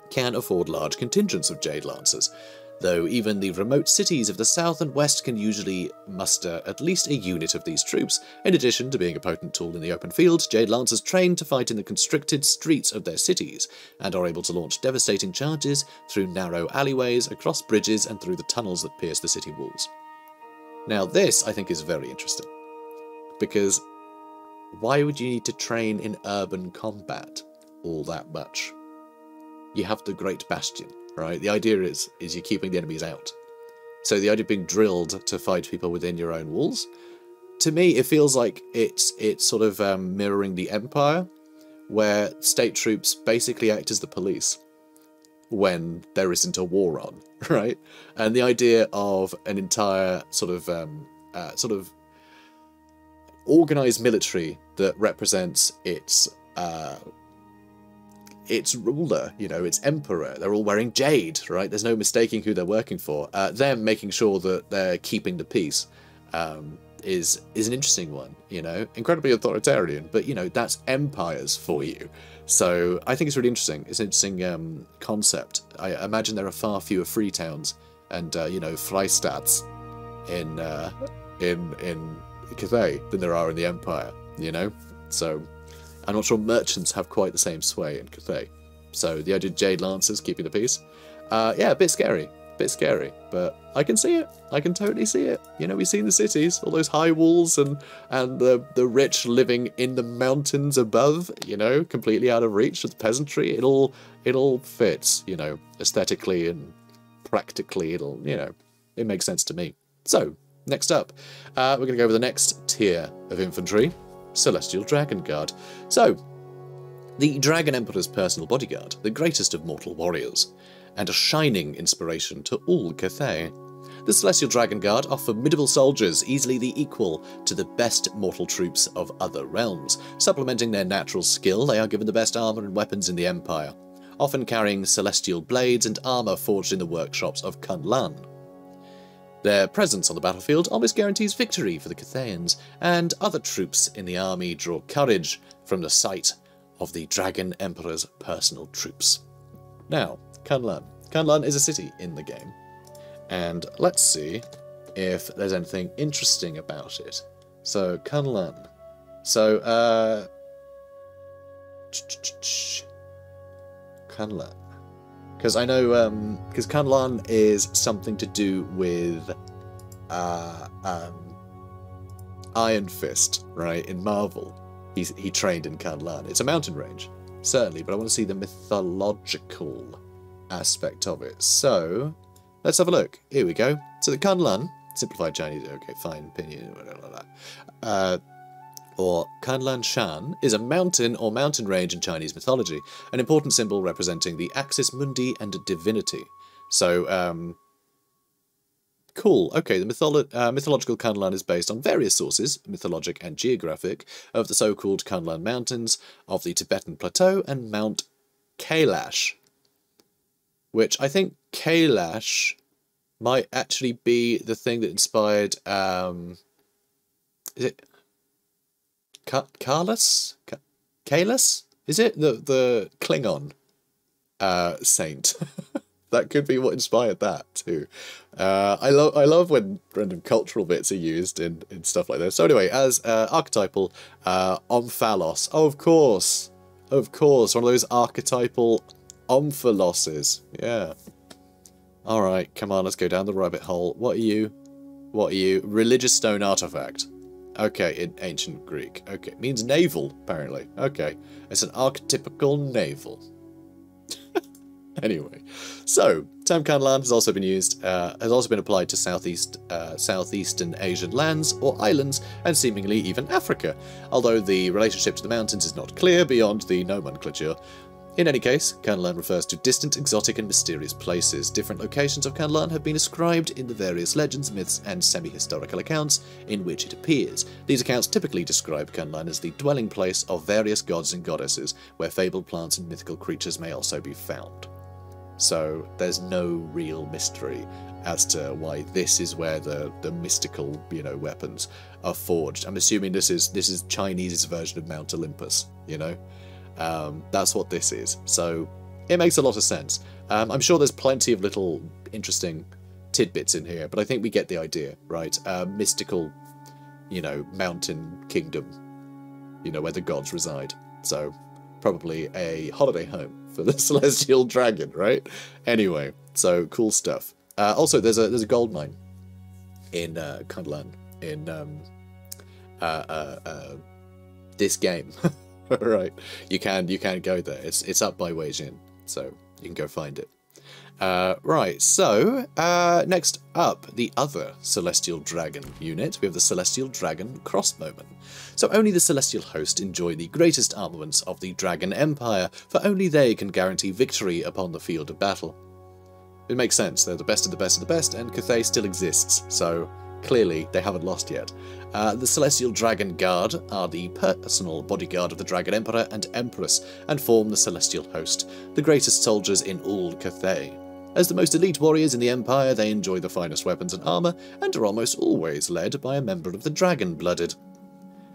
can afford large contingents of Jade Lancers, though even the remote cities of the south and west can usually muster at least a unit of these troops. In addition to being a potent tool in the open field, Jade Lancers train to fight in the constricted streets of their cities, and are able to launch devastating charges through narrow alleyways, across bridges, and through the tunnels that pierce the city walls. Now this, I think, is very interesting. Because why would you need to train in urban combat all that much? You have the Great Bastion, right? The idea is, is you're keeping the enemies out. So the idea of being drilled to fight people within your own walls, to me, it feels like it's it's sort of um, mirroring the Empire, where state troops basically act as the police when there isn't a war on, right? And the idea of an entire sort of um, uh, sort of organized military that represents its uh, its ruler, you know, its emperor. They're all wearing jade, right? There's no mistaking who they're working for. Uh, them making sure that they're keeping the peace um, is is an interesting one, you know, incredibly authoritarian, but you know that's empires for you. So I think it's really interesting. It's an interesting um, concept. I imagine there are far fewer free towns and uh, you know Freistats in uh, in in Cathay than there are in the Empire. You know, so I'm not sure merchants have quite the same sway in Cathay. So the idea of Jade Lancers keeping the peace, uh, yeah, a bit scary a bit scary, but I can see it. I can totally see it. You know, we've seen the cities, all those high walls and and the the rich living in the mountains above. You know, completely out of reach of the peasantry. It all it all fits. You know, aesthetically and practically. It'll you know, it makes sense to me. So next up, uh, we're going to go over the next tier of infantry, Celestial Dragon Guard. So. The Dragon Emperor's personal bodyguard, the greatest of mortal warriors and a shining inspiration to all Cathay. The Celestial Dragon Guard are formidable soldiers, easily the equal to the best mortal troops of other realms. Supplementing their natural skill, they are given the best armour and weapons in the Empire, often carrying celestial blades and armour forged in the workshops of Kun Lan. Their presence on the battlefield almost guarantees victory for the Cathayans, and other troops in the army draw courage from the sight of the Dragon Emperor's personal troops. Now, Kunlun. Kunlun is a city in the game. And let's see if there's anything interesting about it. So, Kunlun. So, uh... Kunlun. Because I know, um... Because Kunlun is something to do with, uh, um... Iron Fist, right, in Marvel. He's, he trained in Kunlun. It's a mountain range, certainly, but I want to see the mythological aspect of it. So, let's have a look. Here we go. So the Kunlun, simplified Chinese, okay, fine, opinion, blah, blah, blah. Uh, or Kanlan Shan, is a mountain or mountain range in Chinese mythology, an important symbol representing the axis mundi and divinity. So, um, cool. Okay, the mytholo uh, mythological Kanlan is based on various sources, mythologic and geographic, of the so-called Kanlan Mountains, of the Tibetan Plateau, and Mount Kailash, which I think Kailash might actually be the thing that inspired, um, is it Carlos? Kahless? Is it the the Klingon uh, saint? that could be what inspired that too. Uh, I love I love when random cultural bits are used in, in stuff like this. So anyway, as uh, archetypal, uh, Omphalos. Oh, of course, of course, one of those archetypal Omphaloses. Yeah. All right, come on, let's go down the rabbit hole. What are you? What are you? Religious stone artifact. Okay, in ancient Greek. Okay, means navel, apparently. Okay, it's an archetypical navel. anyway, so term Kanlan has also been used, uh, has also been applied to southeast, uh, southeastern Asian lands or islands, and seemingly even Africa. Although the relationship to the mountains is not clear beyond the nomenclature, in any case, Kanlan refers to distant, exotic, and mysterious places. Different locations of Kanlan have been ascribed in the various legends, myths, and semi-historical accounts in which it appears. These accounts typically describe Kanlan as the dwelling place of various gods and goddesses, where fabled plants and mythical creatures may also be found. So there's no real mystery as to why this is where the, the mystical, you know, weapons are forged. I'm assuming this is this is Chinese's version of Mount Olympus, you know? Um, that's what this is. So it makes a lot of sense. Um, I'm sure there's plenty of little interesting tidbits in here, but I think we get the idea, right? A mystical, you know, mountain kingdom, you know, where the gods reside. So probably a holiday home for the celestial dragon, right? Anyway, so cool stuff. Uh, also, there's a there's a gold mine in uh, Kunlan in um, uh, uh, uh this game. right. You can you can go there. It's it's up by Wei Jin, so you can go find it. Uh, right, so uh, next up, the other Celestial Dragon unit. We have the Celestial Dragon Crossbowman. So only the Celestial Host enjoy the greatest armaments of the Dragon Empire, for only they can guarantee victory upon the field of battle. It makes sense, they're the best of the best of the best, and Cathay still exists, so clearly they haven't lost yet. Uh, the Celestial Dragon Guard are the personal bodyguard of the Dragon Emperor and Empress, and form the Celestial Host, the greatest soldiers in all Cathay. As the most elite warriors in the Empire, they enjoy the finest weapons and armour, and are almost always led by a member of the Dragon-blooded.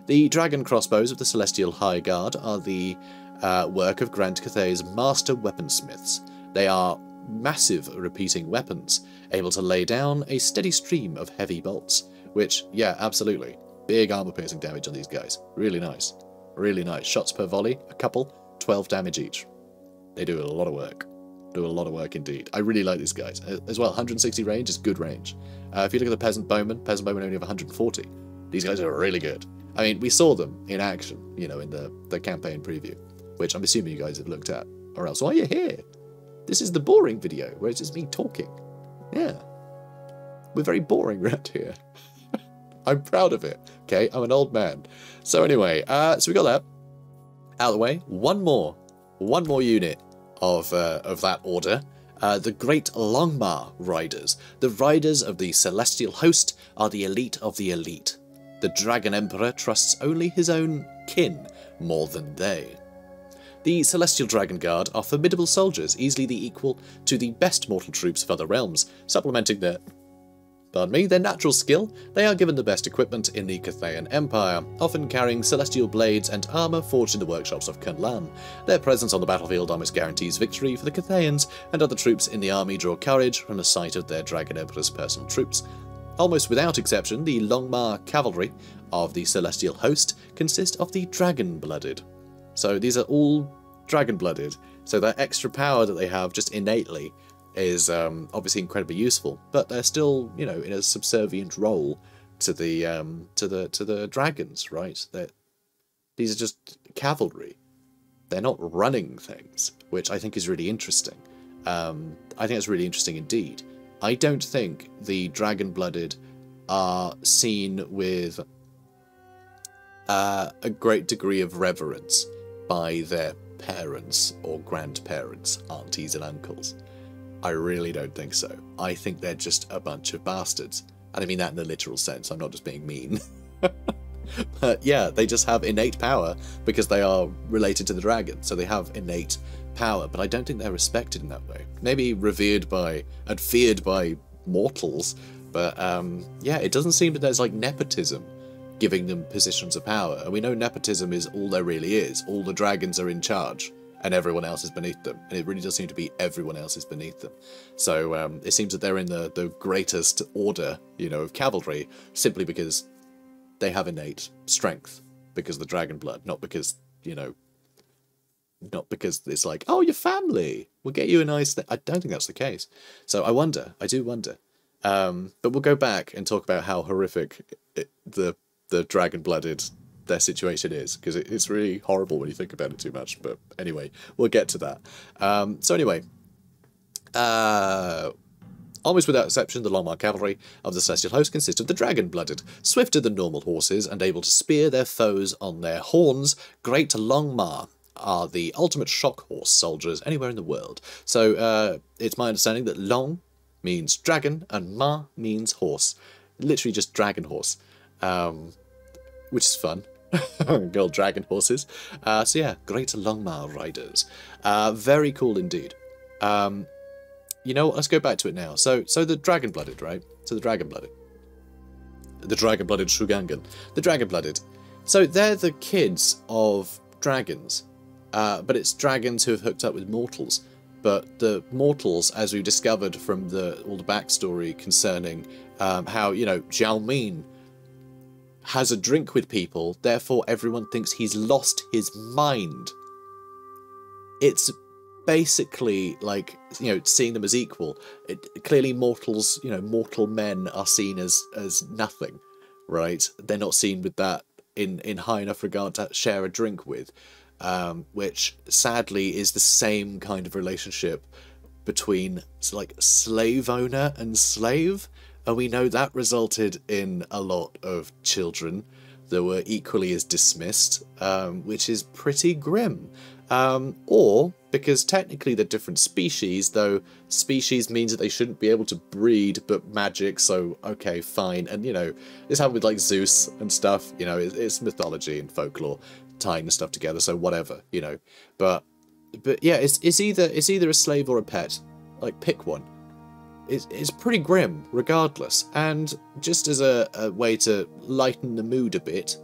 The dragon crossbows of the Celestial High Guard are the uh, work of Grand Cathay's master weaponsmiths. They are massive repeating weapons, able to lay down a steady stream of heavy bolts. Which, yeah, absolutely. Big armor piercing damage on these guys. Really nice. Really nice. Shots per volley, a couple, 12 damage each. They do a lot of work. Do a lot of work indeed. I really like these guys. As well, 160 range is good range. Uh, if you look at the Peasant Bowman, Peasant Bowman only have 140. These guys are really good. I mean, we saw them in action, you know, in the, the campaign preview, which I'm assuming you guys have looked at. Or else, why are you here? This is the boring video, where it's just me talking. Yeah. We're very boring around here. I'm proud of it. Okay, I'm an old man. So anyway, uh, so we got that out of the way. One more, one more unit of uh, of that order. Uh, the Great Longma Riders. The riders of the Celestial Host are the elite of the elite. The Dragon Emperor trusts only his own kin more than they. The Celestial Dragon Guard are formidable soldiers, easily the equal to the best mortal troops of other realms, supplementing their Pardon me, their natural skill, they are given the best equipment in the Cathayan Empire, often carrying celestial blades and armour forged in the workshops of Kunlan. Their presence on the battlefield almost guarantees victory for the Cathayans, and other troops in the army draw courage from the sight of their Dragon Emperor's personal troops. Almost without exception, the Longma cavalry of the Celestial Host consist of the Dragon-blooded. So these are all Dragon-blooded, so that extra power that they have just innately is um, obviously incredibly useful, but they're still, you know, in a subservient role to the um, to the to the dragons, right? That these are just cavalry. They're not running things, which I think is really interesting. Um, I think it's really interesting indeed. I don't think the dragon-blooded are seen with uh, a great degree of reverence by their parents or grandparents, aunties and uncles. I really don't think so. I think they're just a bunch of bastards. And I mean that in the literal sense, I'm not just being mean. but yeah, they just have innate power because they are related to the dragon, so they have innate power, but I don't think they're respected in that way. Maybe revered by and feared by mortals, but um, yeah, it doesn't seem that there's like nepotism giving them positions of power. And we know nepotism is all there really is. All the dragons are in charge and everyone else is beneath them. And it really does seem to be everyone else is beneath them. So um, it seems that they're in the, the greatest order, you know, of cavalry simply because they have innate strength because of the dragon blood, not because, you know, not because it's like, oh, your family, we'll get you a nice thing. I don't think that's the case. So I wonder, I do wonder. Um, but we'll go back and talk about how horrific it, the the dragon blooded their situation is because it, it's really horrible when you think about it too much. But anyway, we'll get to that. Um, so anyway, uh, Almost without exception, the Longma cavalry of the Celestial Host consist of the dragon-blooded, swifter than normal horses and able to spear their foes on their horns. Great Longma are the ultimate shock horse soldiers anywhere in the world. So uh, it's my understanding that Long means dragon and Ma means horse. Literally just dragon horse, um, which is fun. Girl dragon horses. Uh, so yeah, great Longma riders. Uh, very cool indeed. Um, you know? Let's go back to it now. So, so the dragon-blooded, right? So the dragon-blooded. The dragon-blooded Shugengan. The dragon-blooded. So they're the kids of dragons. Uh, but it's dragons who have hooked up with mortals. But the mortals, as we've discovered from the all the backstory concerning um, how, you know, Zhao Ming has a drink with people, therefore everyone thinks he's lost his mind. It's basically like you know seeing them as equal it, clearly mortals you know mortal men are seen as as nothing right they're not seen with that in in high enough regard to share a drink with um, which sadly is the same kind of relationship between like slave owner and slave and we know that resulted in a lot of children that were equally as dismissed um, which is pretty grim um, or because technically they're different species, though species means that they shouldn't be able to breed, but magic, so okay, fine. And, you know, this happened with, like, Zeus and stuff, you know, it's, it's mythology and folklore tying the stuff together, so whatever, you know. But, but yeah, it's, it's, either, it's either a slave or a pet. Like, pick one. It's, it's pretty grim, regardless. And just as a, a way to lighten the mood a bit,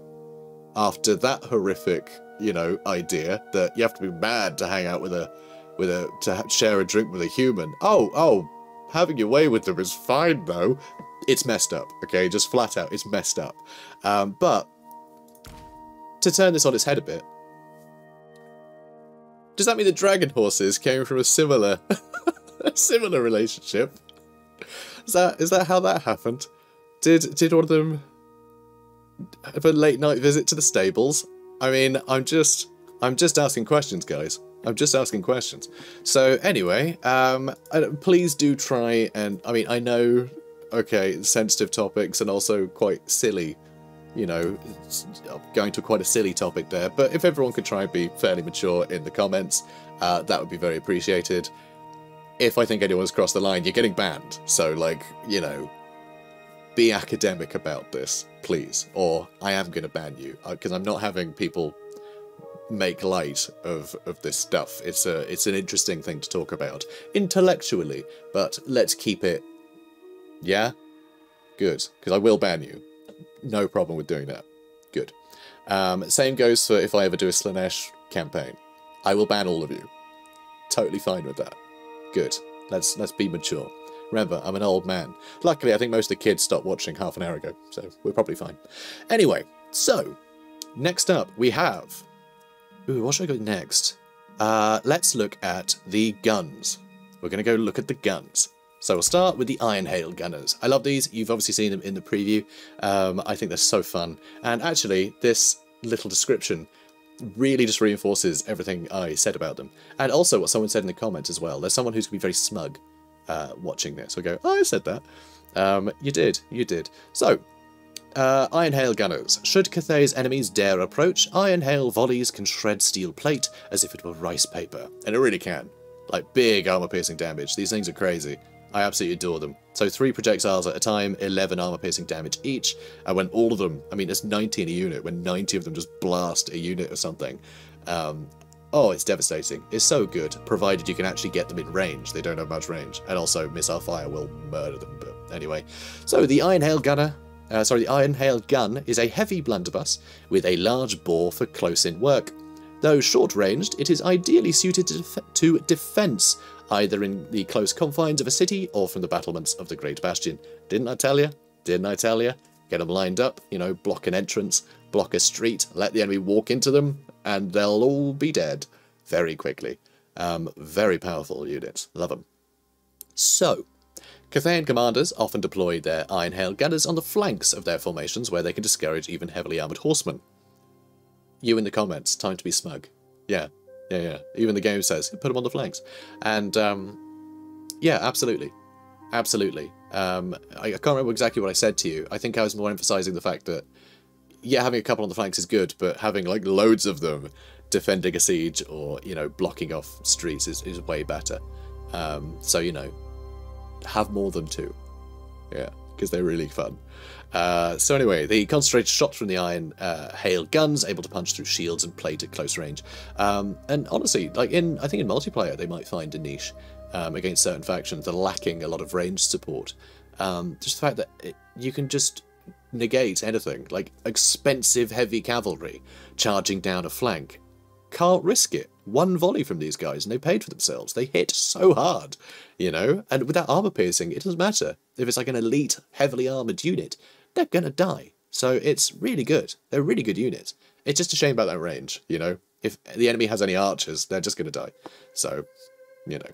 after that horrific you know, idea that you have to be mad to hang out with a, with a, to share a drink with a human. Oh, oh, having your way with them is fine though. It's messed up, okay? Just flat out, it's messed up. Um, but, to turn this on its head a bit, does that mean the dragon horses came from a similar, a similar relationship? Is that is that how that happened? Did did one of them have a late night visit to the stables I mean, I'm just, I'm just asking questions, guys. I'm just asking questions. So anyway, um, please do try and, I mean, I know, okay, sensitive topics and also quite silly, you know, going to quite a silly topic there, but if everyone could try and be fairly mature in the comments, uh, that would be very appreciated. If I think anyone's crossed the line, you're getting banned. So, like, you know, be academic about this, please, or I am going to ban you because uh, I'm not having people make light of of this stuff. It's a it's an interesting thing to talk about intellectually, but let's keep it. Yeah, good because I will ban you. No problem with doing that. Good. Um, same goes for if I ever do a Slaanesh campaign. I will ban all of you. Totally fine with that. Good. Let's let's be mature. Remember, I'm an old man. Luckily, I think most of the kids stopped watching half an hour ago, so we're probably fine. Anyway, so, next up we have... Ooh, what should I go next? Uh, let's look at the guns. We're going to go look at the guns. So we'll start with the Iron Hail Gunners. I love these. You've obviously seen them in the preview. Um, I think they're so fun. And actually, this little description really just reinforces everything I said about them. And also what someone said in the comments as well. There's someone who's going to be very smug uh, watching this will go, oh, I said that. Um, you did, you did. So, Uh, Iron Hail Gunners. Should Cathay's enemies dare approach, Iron Hail volleys can shred steel plate as if it were rice paper. And it really can. Like, big armor-piercing damage. These things are crazy. I absolutely adore them. So three projectiles at a time, 11 armor-piercing damage each, and when all of them, I mean, it's 90 in a unit, when 90 of them just blast a unit or something, um, oh, it's devastating. It's so good, provided you can actually get them in range. They don't have much range. And also, missile fire will murder them, but anyway. So, the Iron Hail Gunner, uh, sorry, the Iron Hail Gun is a heavy blunderbuss with a large bore for close-in work. Though short-ranged, it is ideally suited to, def to defence, either in the close confines of a city or from the battlements of the Great Bastion. Didn't I tell you? Didn't I tell you? Get them lined up, you know, block an entrance, block a street, let the enemy walk into them, and they'll all be dead very quickly. Um, very powerful units. Love them. So, Cathayan commanders often deploy their Iron Hail gunners on the flanks of their formations where they can discourage even heavily armoured horsemen. You in the comments, time to be smug. Yeah, yeah, yeah. Even the game says, put them on the flanks. And, um, yeah, absolutely. Absolutely. Um, I, I can't remember exactly what I said to you. I think I was more emphasising the fact that, yeah, having a couple on the flanks is good, but having, like, loads of them defending a siege or, you know, blocking off streets is, is way better. Um, so, you know, have more than two. Yeah, because they're really fun. Uh, so anyway, the concentrated shots from the iron uh, hail guns, able to punch through shields and plate at close range. Um, and honestly, like in, I think in multiplayer, they might find a niche um, against certain factions that are lacking a lot of range support. Um, just the fact that it, you can just negate anything, like expensive heavy cavalry charging down a flank. Can't risk it. One volley from these guys and they paid for themselves. They hit so hard, you know? And with that armor piercing, it doesn't matter. If it's like an elite, heavily armored unit, they're gonna die. So it's really good. They're really good units. It's just a shame about that range, you know? If the enemy has any archers, they're just gonna die. So, you know,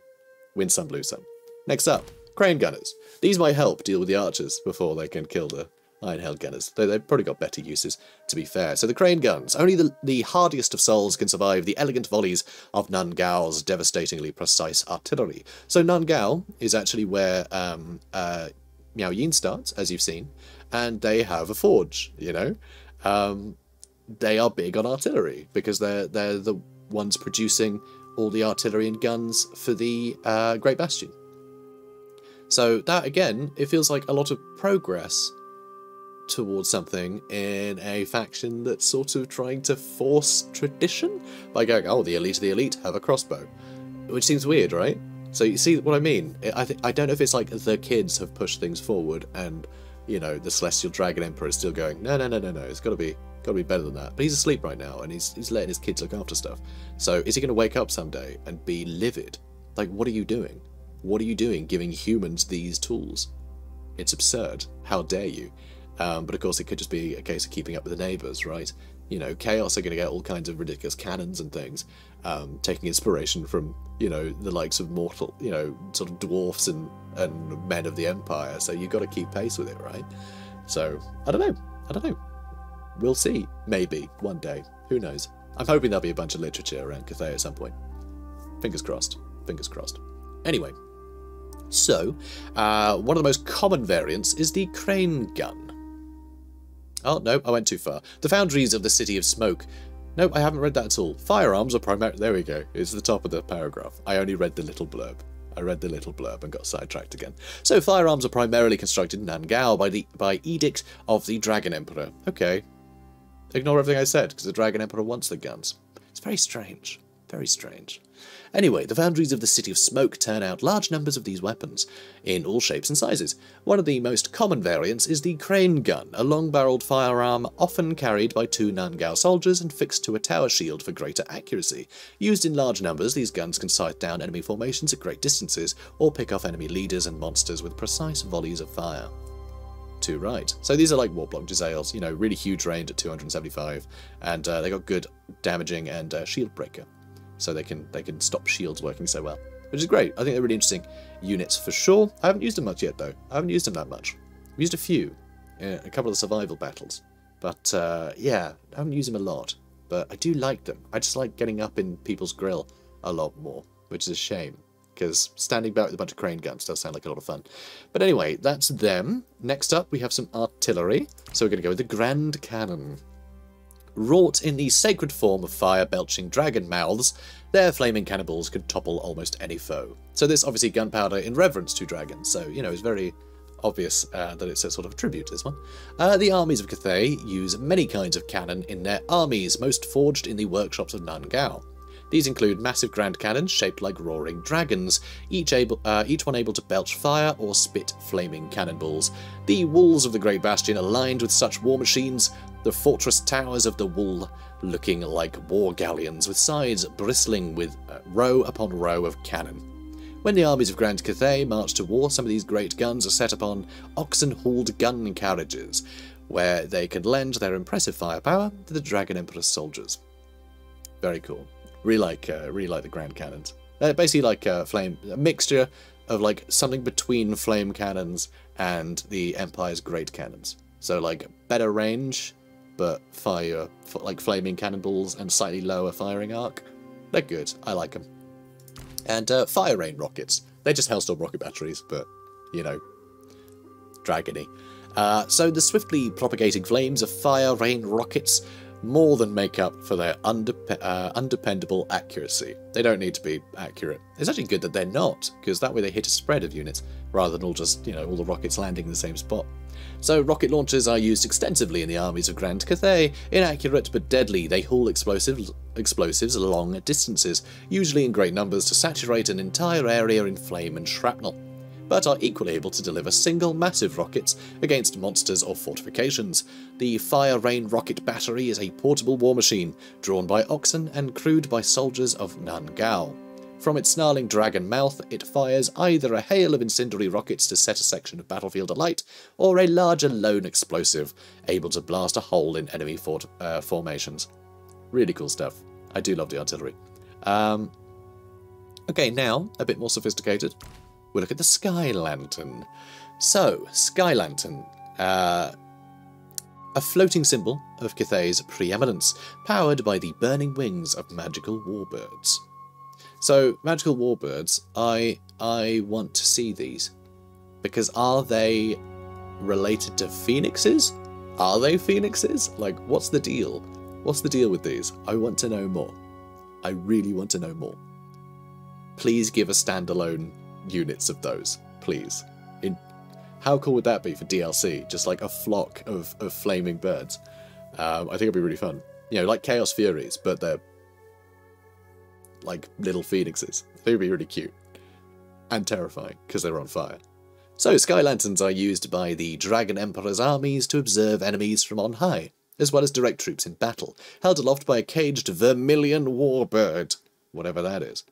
win some, lose some. Next up, crane gunners. These might help deal with the archers before they can kill the iron hail gunners. Though they've probably got better uses, to be fair. So the crane guns. Only the, the hardiest of souls can survive the elegant volleys of Nangao's devastatingly precise artillery. So Nangao is actually where um, uh, Miao Ying starts, as you've seen, and they have a forge, you know. Um, they are big on artillery because they're they're the ones producing all the artillery and guns for the uh, Great Bastion. So that again, it feels like a lot of progress towards something in a faction that's sort of trying to force tradition by going, oh, the elite of the elite have a crossbow, which seems weird, right? So you see what I mean? I think I don't know if it's like the kids have pushed things forward and you know the celestial dragon emperor is still going, no, no, no, no, no, it's got to be got to be better than that. But he's asleep right now and he's he's letting his kids look after stuff. So is he going to wake up someday and be livid? Like, what are you doing? What are you doing giving humans these tools? It's absurd. How dare you? Um, but of course, it could just be a case of keeping up with the neighbours, right? You know, Chaos are going to get all kinds of ridiculous cannons and things, um, taking inspiration from, you know, the likes of mortal, you know, sort of dwarfs and, and men of the Empire. So you've got to keep pace with it, right? So, I don't know. I don't know. We'll see. Maybe. One day. Who knows? I'm hoping there'll be a bunch of literature around Cathay at some point. Fingers crossed. Fingers crossed. Anyway, so, uh, one of the most common variants is the crane gun. Oh, no, I went too far. The foundries of the City of Smoke. No, I haven't read that at all. Firearms are primarily... There we go. It's the top of the paragraph. I only read the little blurb. I read the little blurb and got sidetracked again. So firearms are primarily constructed in Nangao by the by edict of the Dragon Emperor. Okay. Ignore everything I said, because the Dragon Emperor wants the guns. It's very strange. Very strange. Anyway, the foundries of the City of Smoke turn out large numbers of these weapons, in all shapes and sizes. One of the most common variants is the crane gun, a long-barreled firearm often carried by two Nangao soldiers and fixed to a tower shield for greater accuracy. Used in large numbers, these guns can sight down enemy formations at great distances, or pick off enemy leaders and monsters with precise volleys of fire Too right. So these are like Warplock Jezzails, you know, really huge range at 275, and uh, they got good damaging and uh, shield breaker so they can they can stop shields working so well, which is great. I think they're really interesting units for sure. I haven't used them much yet though. I haven't used them that much. I've used a few, a couple of the survival battles, but uh, yeah, I haven't used them a lot. But I do like them. I just like getting up in people's grill a lot more, which is a shame. because standing back with a bunch of crane guns does sound like a lot of fun. But anyway, that's them. Next up, we have some artillery. So we're going to go with the Grand Cannon. Wrought in the sacred form of fire-belching dragon mouths, their flaming cannonballs could topple almost any foe. So this obviously gunpowder in reverence to dragons, so, you know, it's very obvious uh, that it's a sort of tribute to this one. Uh, the armies of Cathay use many kinds of cannon in their armies, most forged in the workshops of Nangao. These include massive grand cannons shaped like roaring dragons, each, able, uh, each one able to belch fire or spit flaming cannonballs. The walls of the Great Bastion are lined with such war machines, the fortress towers of the Wall looking like war galleons, with sides bristling with uh, row upon row of cannon. When the armies of Grand Cathay march to war, some of these great guns are set upon oxen-hauled gun carriages, where they can lend their impressive firepower to the Dragon Emperor's soldiers. Very cool. Really like, uh, really like the Grand Cannons. They're basically like a flame, a mixture of like something between flame cannons and the Empire's great cannons. So like better range, but fire like flaming cannonballs and slightly lower firing arc. They're good. I like them. And uh, fire rain rockets. They're just Hellstorm rocket batteries, but you know, dragony. Uh, so the swiftly propagating flames of fire rain rockets more than make up for their uh, undependable accuracy. They don't need to be accurate. It's actually good that they're not, because that way they hit a spread of units, rather than all just, you know, all the rockets landing in the same spot. So rocket launchers are used extensively in the armies of Grand Cathay. Inaccurate but deadly, they haul explosives, explosives long distances, usually in great numbers to saturate an entire area in flame and shrapnel but are equally able to deliver single massive rockets against monsters or fortifications. The Fire Rain rocket battery is a portable war machine, drawn by oxen and crewed by soldiers of Nangao. From its snarling dragon mouth, it fires either a hail of incendiary rockets to set a section of battlefield alight, or a larger lone explosive, able to blast a hole in enemy fort uh, formations. Really cool stuff. I do love the artillery. Um, okay, now, a bit more sophisticated we'll look at the Sky Lantern. So, Sky Lantern, uh, a floating symbol of Cathay's preeminence, powered by the burning wings of magical warbirds. So, magical warbirds, I I want to see these. Because are they related to phoenixes? Are they phoenixes? Like, what's the deal? What's the deal with these? I want to know more. I really want to know more. Please give a standalone units of those, please. In How cool would that be for DLC? Just like a flock of, of flaming birds. Um, I think it'd be really fun. You know, like Chaos Furies, but they're like little phoenixes. They'd be really cute. And terrifying, because they're on fire. So, Sky Lanterns are used by the Dragon Emperor's armies to observe enemies from on high, as well as direct troops in battle, held aloft by a caged vermilion warbird, whatever that is.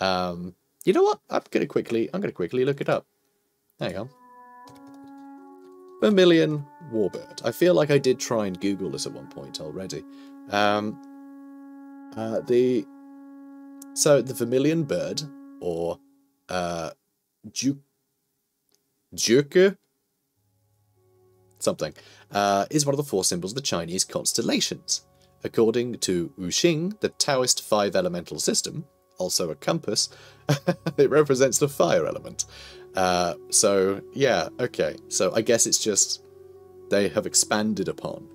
Um, you know what? I'm gonna quickly I'm gonna quickly look it up. Hang on. Vermilion Warbird. I feel like I did try and Google this at one point already. Um, uh, the so the vermilion bird or uh, Ju Juke something uh, is one of the four symbols of the Chinese constellations. According to Wuxing, the Taoist five elemental system, also a compass, it represents the fire element. Uh, so, yeah, okay. So I guess it's just they have expanded upon.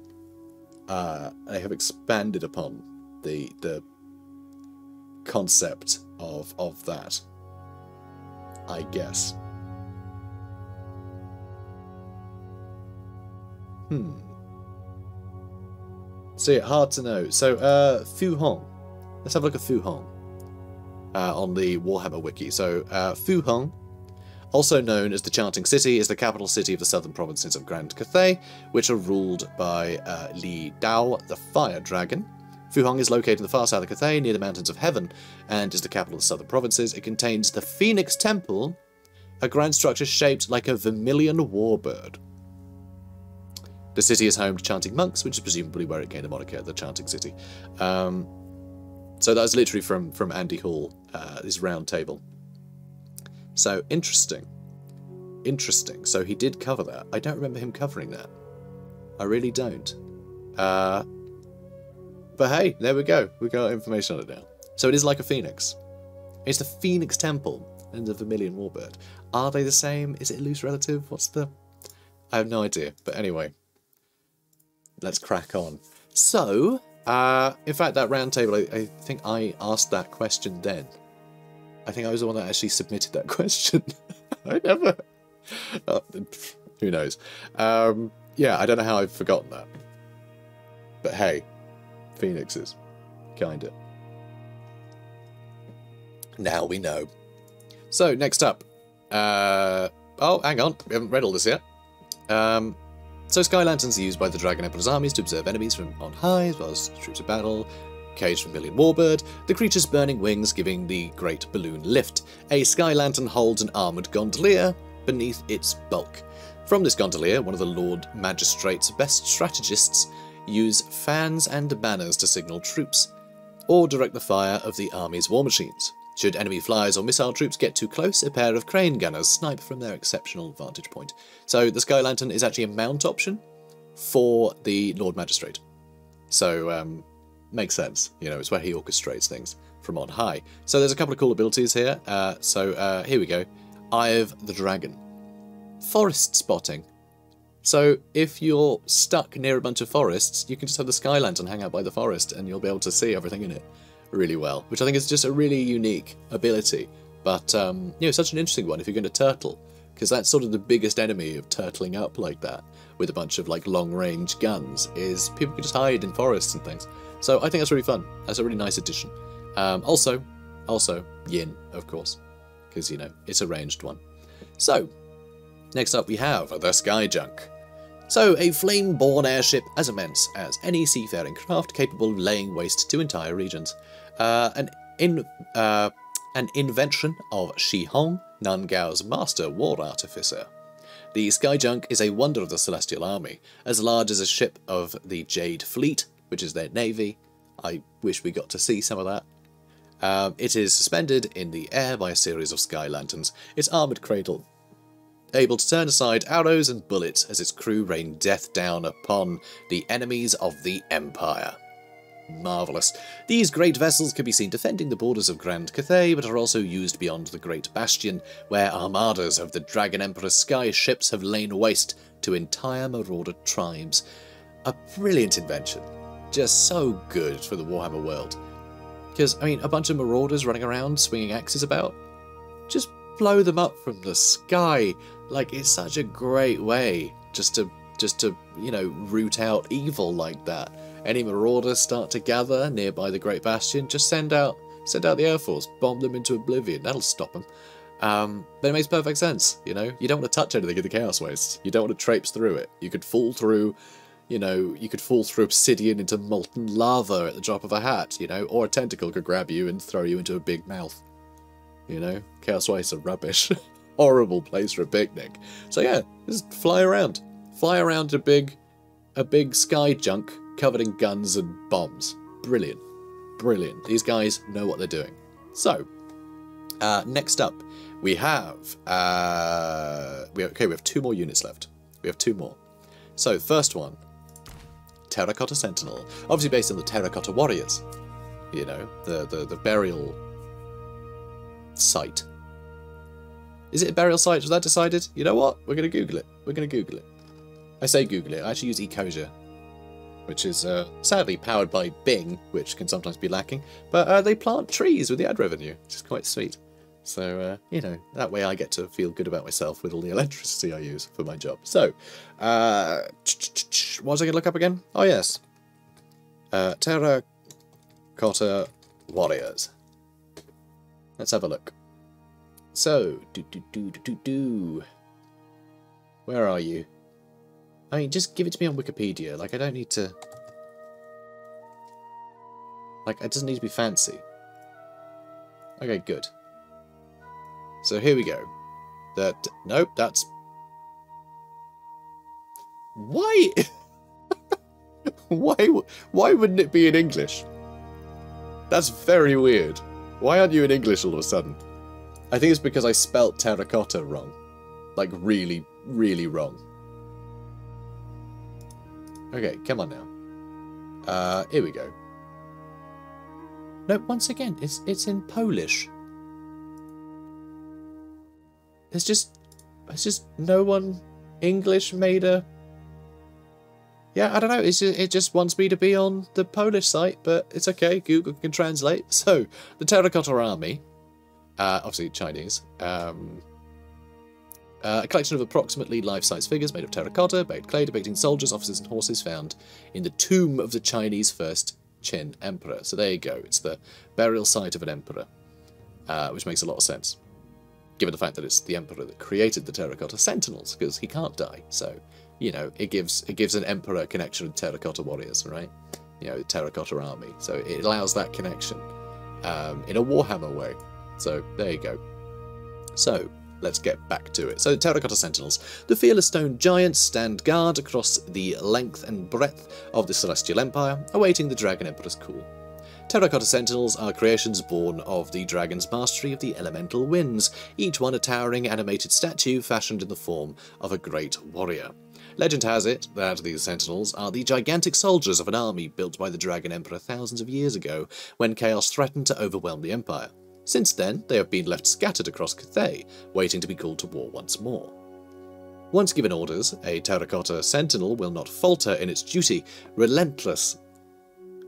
Uh, they have expanded upon the the concept of of that. I guess. Hmm. So yeah, hard to know. So, uh, Fu Hong. Let's have a look at Fu Hong uh, on the Warhammer wiki. So uh, Fu Hong, also known as the Chanting City, is the capital city of the southern provinces of Grand Cathay, which are ruled by uh, Li Dao, the Fire Dragon. Fu Hong is located in the far south of Cathay, near the Mountains of Heaven, and is the capital of the southern provinces. It contains the Phoenix Temple, a grand structure shaped like a vermilion warbird. The city is home to chanting monks, which is presumably where it gained the moniker, the Chanting City. Um, so that was literally from, from Andy Hall, uh, his round table. So, interesting. Interesting. So he did cover that. I don't remember him covering that. I really don't. Uh, but hey, there we go. We got information on it now. So it is like a phoenix. It's the Phoenix Temple, and the Vermilion Warbird. Are they the same? Is it a loose relative? What's the... I have no idea. But anyway, let's crack on. So, uh, in fact, that roundtable, I, I think I asked that question then. I think I was the one that actually submitted that question. I never... Uh, who knows? Um, yeah, I don't know how I've forgotten that. But hey, phoenixes. Kinda. Now we know. So, next up. Uh, oh, hang on. We haven't read all this yet. Um, so Sky Lanterns are used by the Dragon Emperor's armies to observe enemies from on high, as well as troops of battle. Caged Vermilion Warbird, the creature's burning wings giving the great balloon lift. A Sky Lantern holds an armoured gondolier beneath its bulk. From this gondolier, one of the Lord Magistrate's best strategists use fans and banners to signal troops, or direct the fire of the army's war machines. Should enemy flyers or missile troops get too close, a pair of crane gunners snipe from their exceptional vantage point. So the Sky Lantern is actually a mount option for the Lord Magistrate. So, um, makes sense. You know, it's where he orchestrates things from on high. So there's a couple of cool abilities here. Uh, so uh, here we go. Eye of the Dragon. Forest spotting. So if you're stuck near a bunch of forests, you can just have the Sky Lantern hang out by the forest and you'll be able to see everything in it really well, which I think is just a really unique ability. But, um, you know, such an interesting one if you're going to turtle, because that's sort of the biggest enemy of turtling up like that with a bunch of like long-range guns is people can just hide in forests and things. So I think that's really fun. That's a really nice addition. Um, also, also Yin, of course, because you know it's a ranged one. So next up we have the Sky Junk. So, a flame-borne airship as immense as any seafaring craft capable of laying waste to entire regions. Uh, an, in, uh, an invention of Shi Hong, Nangao's master war artificer. The Sky Junk is a wonder of the Celestial Army, as large as a ship of the Jade Fleet, which is their navy. I wish we got to see some of that. Um, it is suspended in the air by a series of sky lanterns. Its armoured cradle able to turn aside arrows and bullets as its crew rain death down upon the enemies of the Empire. Marvellous. These great vessels can be seen defending the borders of Grand Cathay, but are also used beyond the Great Bastion, where armadas of the Dragon Emperor's sky ships have lain waste to entire marauder tribes. A brilliant invention. Just so good for the Warhammer world. Because, I mean, a bunch of marauders running around swinging axes about? Just blow them up from the sky. Like, it's such a great way just to, just to, you know, root out evil like that. Any marauders start to gather nearby the Great Bastion, just send out send out the Air Force, bomb them into oblivion. That'll stop them. Um, but it makes perfect sense, you know? You don't want to touch anything in the Chaos Wastes. You don't want to traipse through it. You could fall through, you know, you could fall through obsidian into molten lava at the drop of a hat, you know? Or a tentacle could grab you and throw you into a big mouth. You know? Chaos Wastes are rubbish. Horrible place for a picnic. So yeah, just fly around. Fly around a big, a big sky junk covered in guns and bombs. Brilliant. Brilliant. These guys know what they're doing. So, uh, next up, we have, uh, we have, okay, we have two more units left. We have two more. So, first one, Terracotta Sentinel. Obviously based on the Terracotta Warriors. You know, the, the, the burial site. Is it a burial site? Was that decided? You know what? We're going to Google it. We're going to Google it. I say Google it. I actually use Ecosia which is uh, sadly powered by Bing, which can sometimes be lacking. But uh, they plant trees with the ad revenue, which is quite sweet. So, uh, you know, that way I get to feel good about myself with all the electricity I use for my job. So, uh, what was I going to look up again? Oh, yes. Uh, Terracotta Warriors. Let's have a look. So, do do do do do. Where are you? I mean, just give it to me on Wikipedia. Like, I don't need to... Like, it doesn't need to be fancy. Okay, good. So here we go. That... Nope, that's... Why... why, why wouldn't it be in English? That's very weird. Why aren't you in English all of a sudden? I think it's because I spelt terracotta wrong. Like, really, really wrong. Okay, come on now. Uh, here we go. No, once again, it's it's in Polish. there's just there's just no one English made a yeah, I don't know. It's just, it just wants me to be on the Polish site, but it's okay. Google can translate. So, the Terracotta Army, uh, obviously Chinese, um, uh, a collection of approximately life-size figures made of terracotta, baked clay, depicting soldiers, officers, and horses found in the tomb of the Chinese first Qin emperor. So there you go. It's the burial site of an emperor, uh, which makes a lot of sense, given the fact that it's the emperor that created the terracotta sentinels, because he can't die. So you know, it gives it gives an emperor connection with terracotta warriors, right? You know, the terracotta army. So it allows that connection um, in a Warhammer way. So there you go. So let's get back to it. So terracotta sentinels. The fearless stone giants stand guard across the length and breadth of the Celestial Empire, awaiting the Dragon Emperor's call. Terracotta Sentinels are creations born of the dragon's mastery of the elemental winds, each one a towering animated statue fashioned in the form of a great warrior. Legend has it that these sentinels are the gigantic soldiers of an army built by the Dragon Emperor thousands of years ago, when chaos threatened to overwhelm the Empire. Since then, they have been left scattered across Cathay, waiting to be called to war once more. Once given orders, a terracotta sentinel will not falter in its duty, relentless,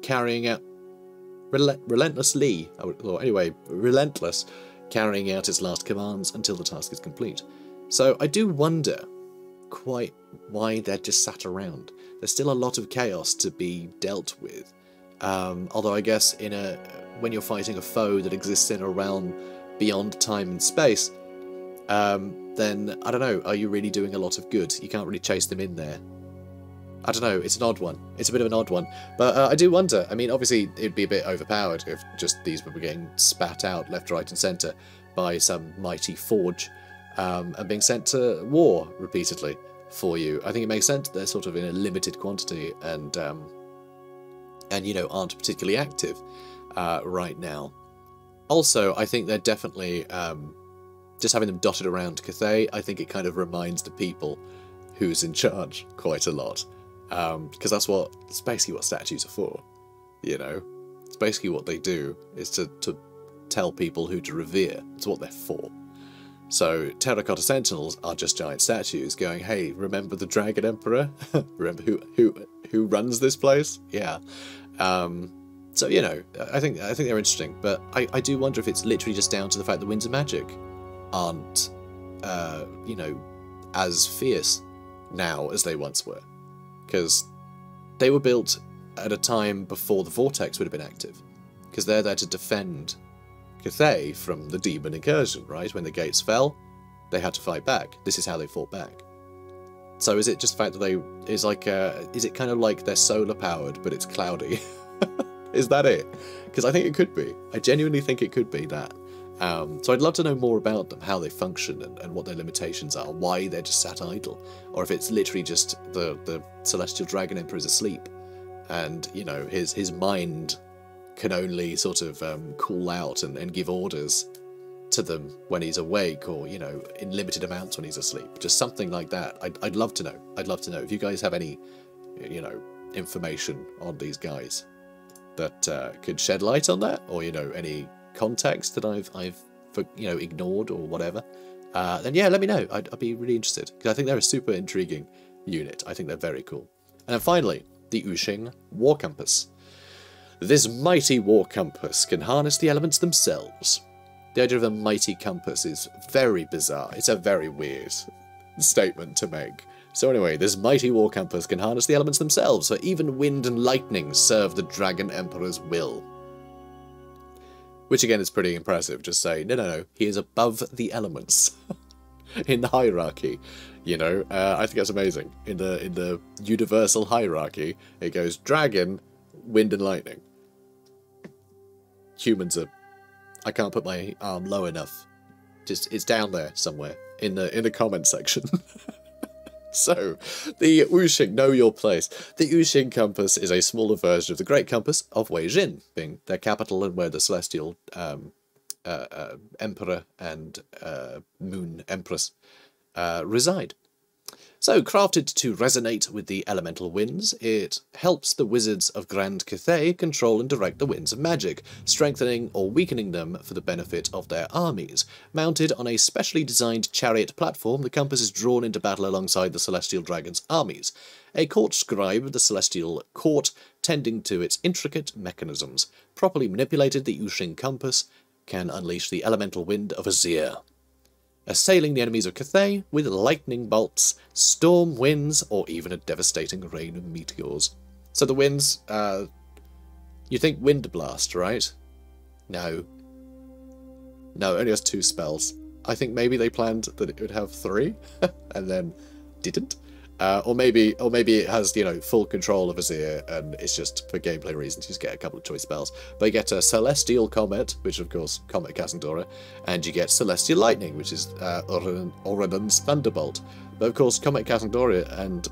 carrying out rel relentlessly, or anyway, relentless, carrying out its last commands until the task is complete. So I do wonder quite why they're just sat around. There's still a lot of chaos to be dealt with. Um, although I guess in a when you're fighting a foe that exists in a realm beyond time and space, um, then I don't know. Are you really doing a lot of good? You can't really chase them in there. I don't know. It's an odd one. It's a bit of an odd one. But uh, I do wonder. I mean, obviously, it'd be a bit overpowered if just these were getting spat out left, right, and centre by some mighty forge um, and being sent to war repeatedly for you. I think it makes sense they're sort of in a limited quantity and um, and you know aren't particularly active uh, right now. Also, I think they're definitely um, just having them dotted around Cathay. I think it kind of reminds the people who's in charge quite a lot because um, that's what it's basically what statues are for. You know, it's basically what they do is to to tell people who to revere. It's what they're for. So terracotta sentinels are just giant statues going, "Hey, remember the Dragon Emperor? remember who who who runs this place? Yeah." Um, so you know, I think I think they're interesting, but I, I do wonder if it's literally just down to the fact that Winds of Magic aren't, uh, you know, as fierce now as they once were, because they were built at a time before the Vortex would have been active, because they're there to defend Cathay from the demon incursion, right? When the gates fell, they had to fight back. This is how they fought back. So is it just the fact that they is like uh, is it kind of like they're solar powered but it's cloudy? is that it? Because I think it could be. I genuinely think it could be that. Um, so I'd love to know more about them, how they function and, and what their limitations are, why they're just sat idle, or if it's literally just the the celestial dragon emperor is asleep, and you know his his mind can only sort of um, call out and, and give orders to them when he's awake or, you know, in limited amounts when he's asleep. Just something like that. I'd, I'd love to know. I'd love to know. If you guys have any, you know, information on these guys that uh, could shed light on that or, you know, any context that I've, I've you know, ignored or whatever, uh, then yeah, let me know. I'd, I'd be really interested because I think they're a super intriguing unit. I think they're very cool. And then finally, the Wu Xing War Compass. This mighty war compass can harness the elements themselves. The idea of a mighty compass is very bizarre. It's a very weird statement to make. So anyway, this mighty war compass can harness the elements themselves, so even wind and lightning serve the Dragon Emperor's will. Which again is pretty impressive, just say, no, no, no, he is above the elements. in the hierarchy, you know, uh, I think that's amazing. In the in the universal hierarchy, it goes dragon, wind and lightning. Humans are... I can't put my arm low enough. Just, it's down there somewhere in the in the comment section. so, the Wu Xing, know your place. The Wu Xing compass is a smaller version of the Great Compass of Wei Jin, being their capital and where the celestial um, uh, uh, emperor and uh, moon empress uh, reside. So, crafted to resonate with the elemental winds, it helps the wizards of Grand Cathay control and direct the winds of magic, strengthening or weakening them for the benefit of their armies. Mounted on a specially designed chariot platform, the compass is drawn into battle alongside the Celestial Dragon's armies. A court scribe of the Celestial Court tending to its intricate mechanisms. Properly manipulated, the Wu Xing compass can unleash the elemental wind of Azir assailing the enemies of Cathay with lightning bolts, storm winds, or even a devastating rain of meteors. So the winds, uh, you think Wind Blast, right? No. No, only has two spells. I think maybe they planned that it would have three, and then didn't. Uh, or maybe, or maybe it has you know full control of Azir, and it's just for gameplay reasons. You just get a couple of choice spells. But you get a Celestial Comet, which of course Comet Casandora, and you get Celestial Lightning, which is uh, Thunderbolt. But of course, Comet Casandora and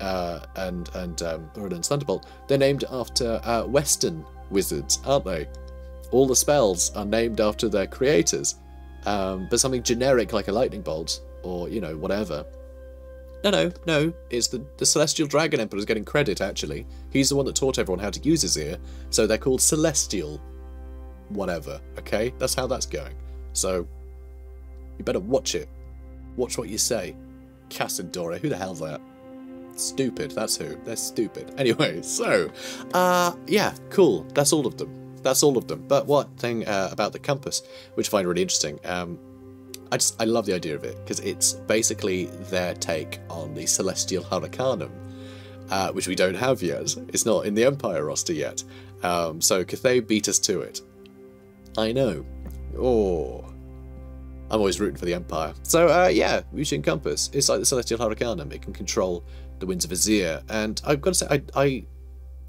uh, and and um, Thunderbolt, they're named after uh, Western wizards, aren't they? All the spells are named after their creators. Um, but something generic like a lightning bolt or you know whatever no, no, no. It's the, the Celestial Dragon Emperor is getting credit, actually. He's the one that taught everyone how to use Azir, so they're called Celestial whatever, okay? That's how that's going. So, you better watch it. Watch what you say. Casandora, who the hell's that? Stupid, that's who. They're stupid. Anyway, so, uh, yeah, cool. That's all of them. That's all of them. But one thing uh, about the compass, which I find really interesting, um, I just I love the idea of it because it's basically their take on the Celestial Hurricanum, uh, which we don't have yet. It's not in the Empire roster yet. Um, so Cathay beat us to it. I know. Oh. I'm always rooting for the Empire. So, uh, yeah, Wu Xing Compass. It's like the Celestial Hurricanum. It can control the winds of Azir. And I've got to say, I, I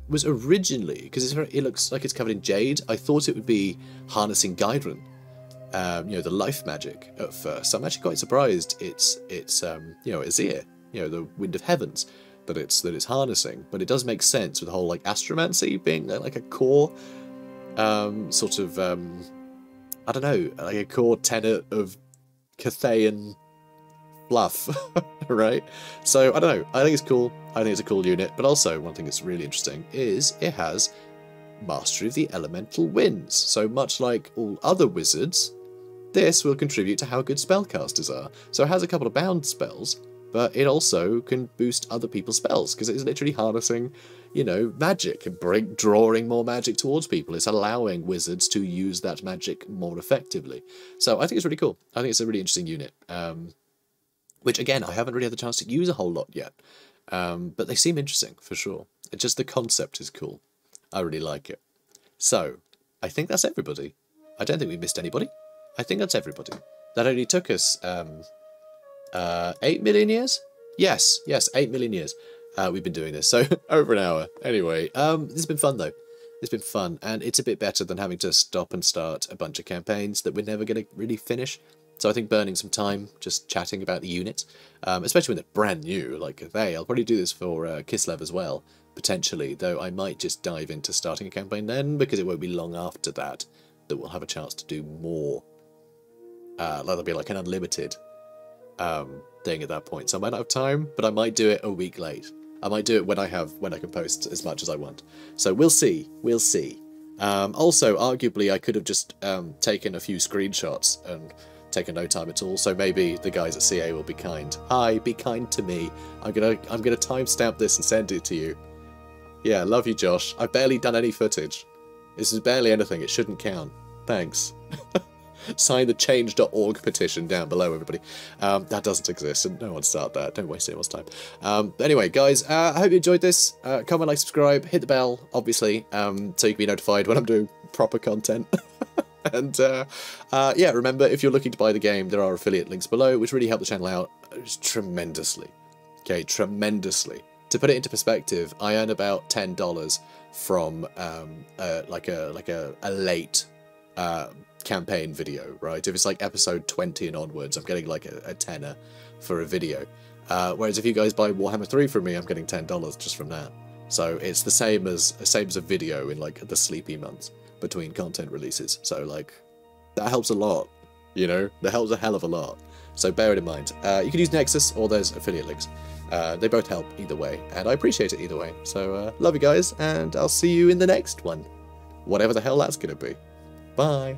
was originally, because it looks like it's covered in jade, I thought it would be harnessing Ghyran um, you know, the life magic at first. I'm actually quite surprised it's it's um, you know, Azir, you know, the wind of heavens that it's that it's harnessing. But it does make sense with the whole like astromancy being like a core um, sort of um, I don't know, like a core tenet of Cathayan fluff, right? So I don't know. I think it's cool. I think it's a cool unit. But also one thing that's really interesting is it has mastery of the elemental winds. So much like all other wizards, this will contribute to how good spellcasters are. So it has a couple of bound spells, but it also can boost other people's spells, because it's literally harnessing, you know, magic and bring, drawing more magic towards people. It's allowing wizards to use that magic more effectively. So I think it's really cool. I think it's a really interesting unit. Um, which, again, I haven't really had the chance to use a whole lot yet. Um, but they seem interesting, for sure. It's just the concept is cool. I really like it. So, I think that's everybody. I don't think we missed anybody. I think that's everybody. That only took us um, uh, 8 million years? Yes, yes, 8 million years. Uh, we've been doing this, so over an hour. Anyway, um, this has been fun though. It's been fun, and it's a bit better than having to stop and start a bunch of campaigns that we're never going to really finish. So I think burning some time just chatting about the units, um, especially when they're brand new, like they, I'll probably do this for uh, Kislev as well, potentially, though I might just dive into starting a campaign then, because it won't be long after that that we'll have a chance to do more uh, that'll be like an unlimited um, thing at that point. So I might not have time, but I might do it a week late. I might do it when I have when I can post as much as I want. So we'll see. We'll see. Um, also, arguably, I could have just um, taken a few screenshots and taken no time at all. So maybe the guys at CA will be kind. Hi, be kind to me. I'm gonna I'm gonna timestamp this and send it to you. Yeah, love you, Josh. I've barely done any footage. This is barely anything. It shouldn't count. Thanks. Sign the change.org petition down below, everybody. Um, that doesn't exist, and no one start that. Don't waste anyone's time. Um, anyway, guys, uh, I hope you enjoyed this. Uh, comment, like, subscribe, hit the bell, obviously, um, so you can be notified when I'm doing proper content. and uh, uh, yeah, remember, if you're looking to buy the game, there are affiliate links below, which really help the channel out tremendously. Okay, tremendously. To put it into perspective, I earn about ten dollars from um, uh, like a like a, a late uh, campaign video, right? If it's like episode 20 and onwards, I'm getting like a, a tenner for a video. Uh, whereas if you guys buy Warhammer 3 from me, I'm getting $10 just from that. So it's the same as same as a video in like the sleepy months between content releases. So like that helps a lot. You know, that helps a hell of a lot. So bear it in mind. Uh, you can use Nexus or there's affiliate links. Uh, they both help either way, and I appreciate it either way. So uh, love you guys, and I'll see you in the next one. Whatever the hell that's going to be. Bye.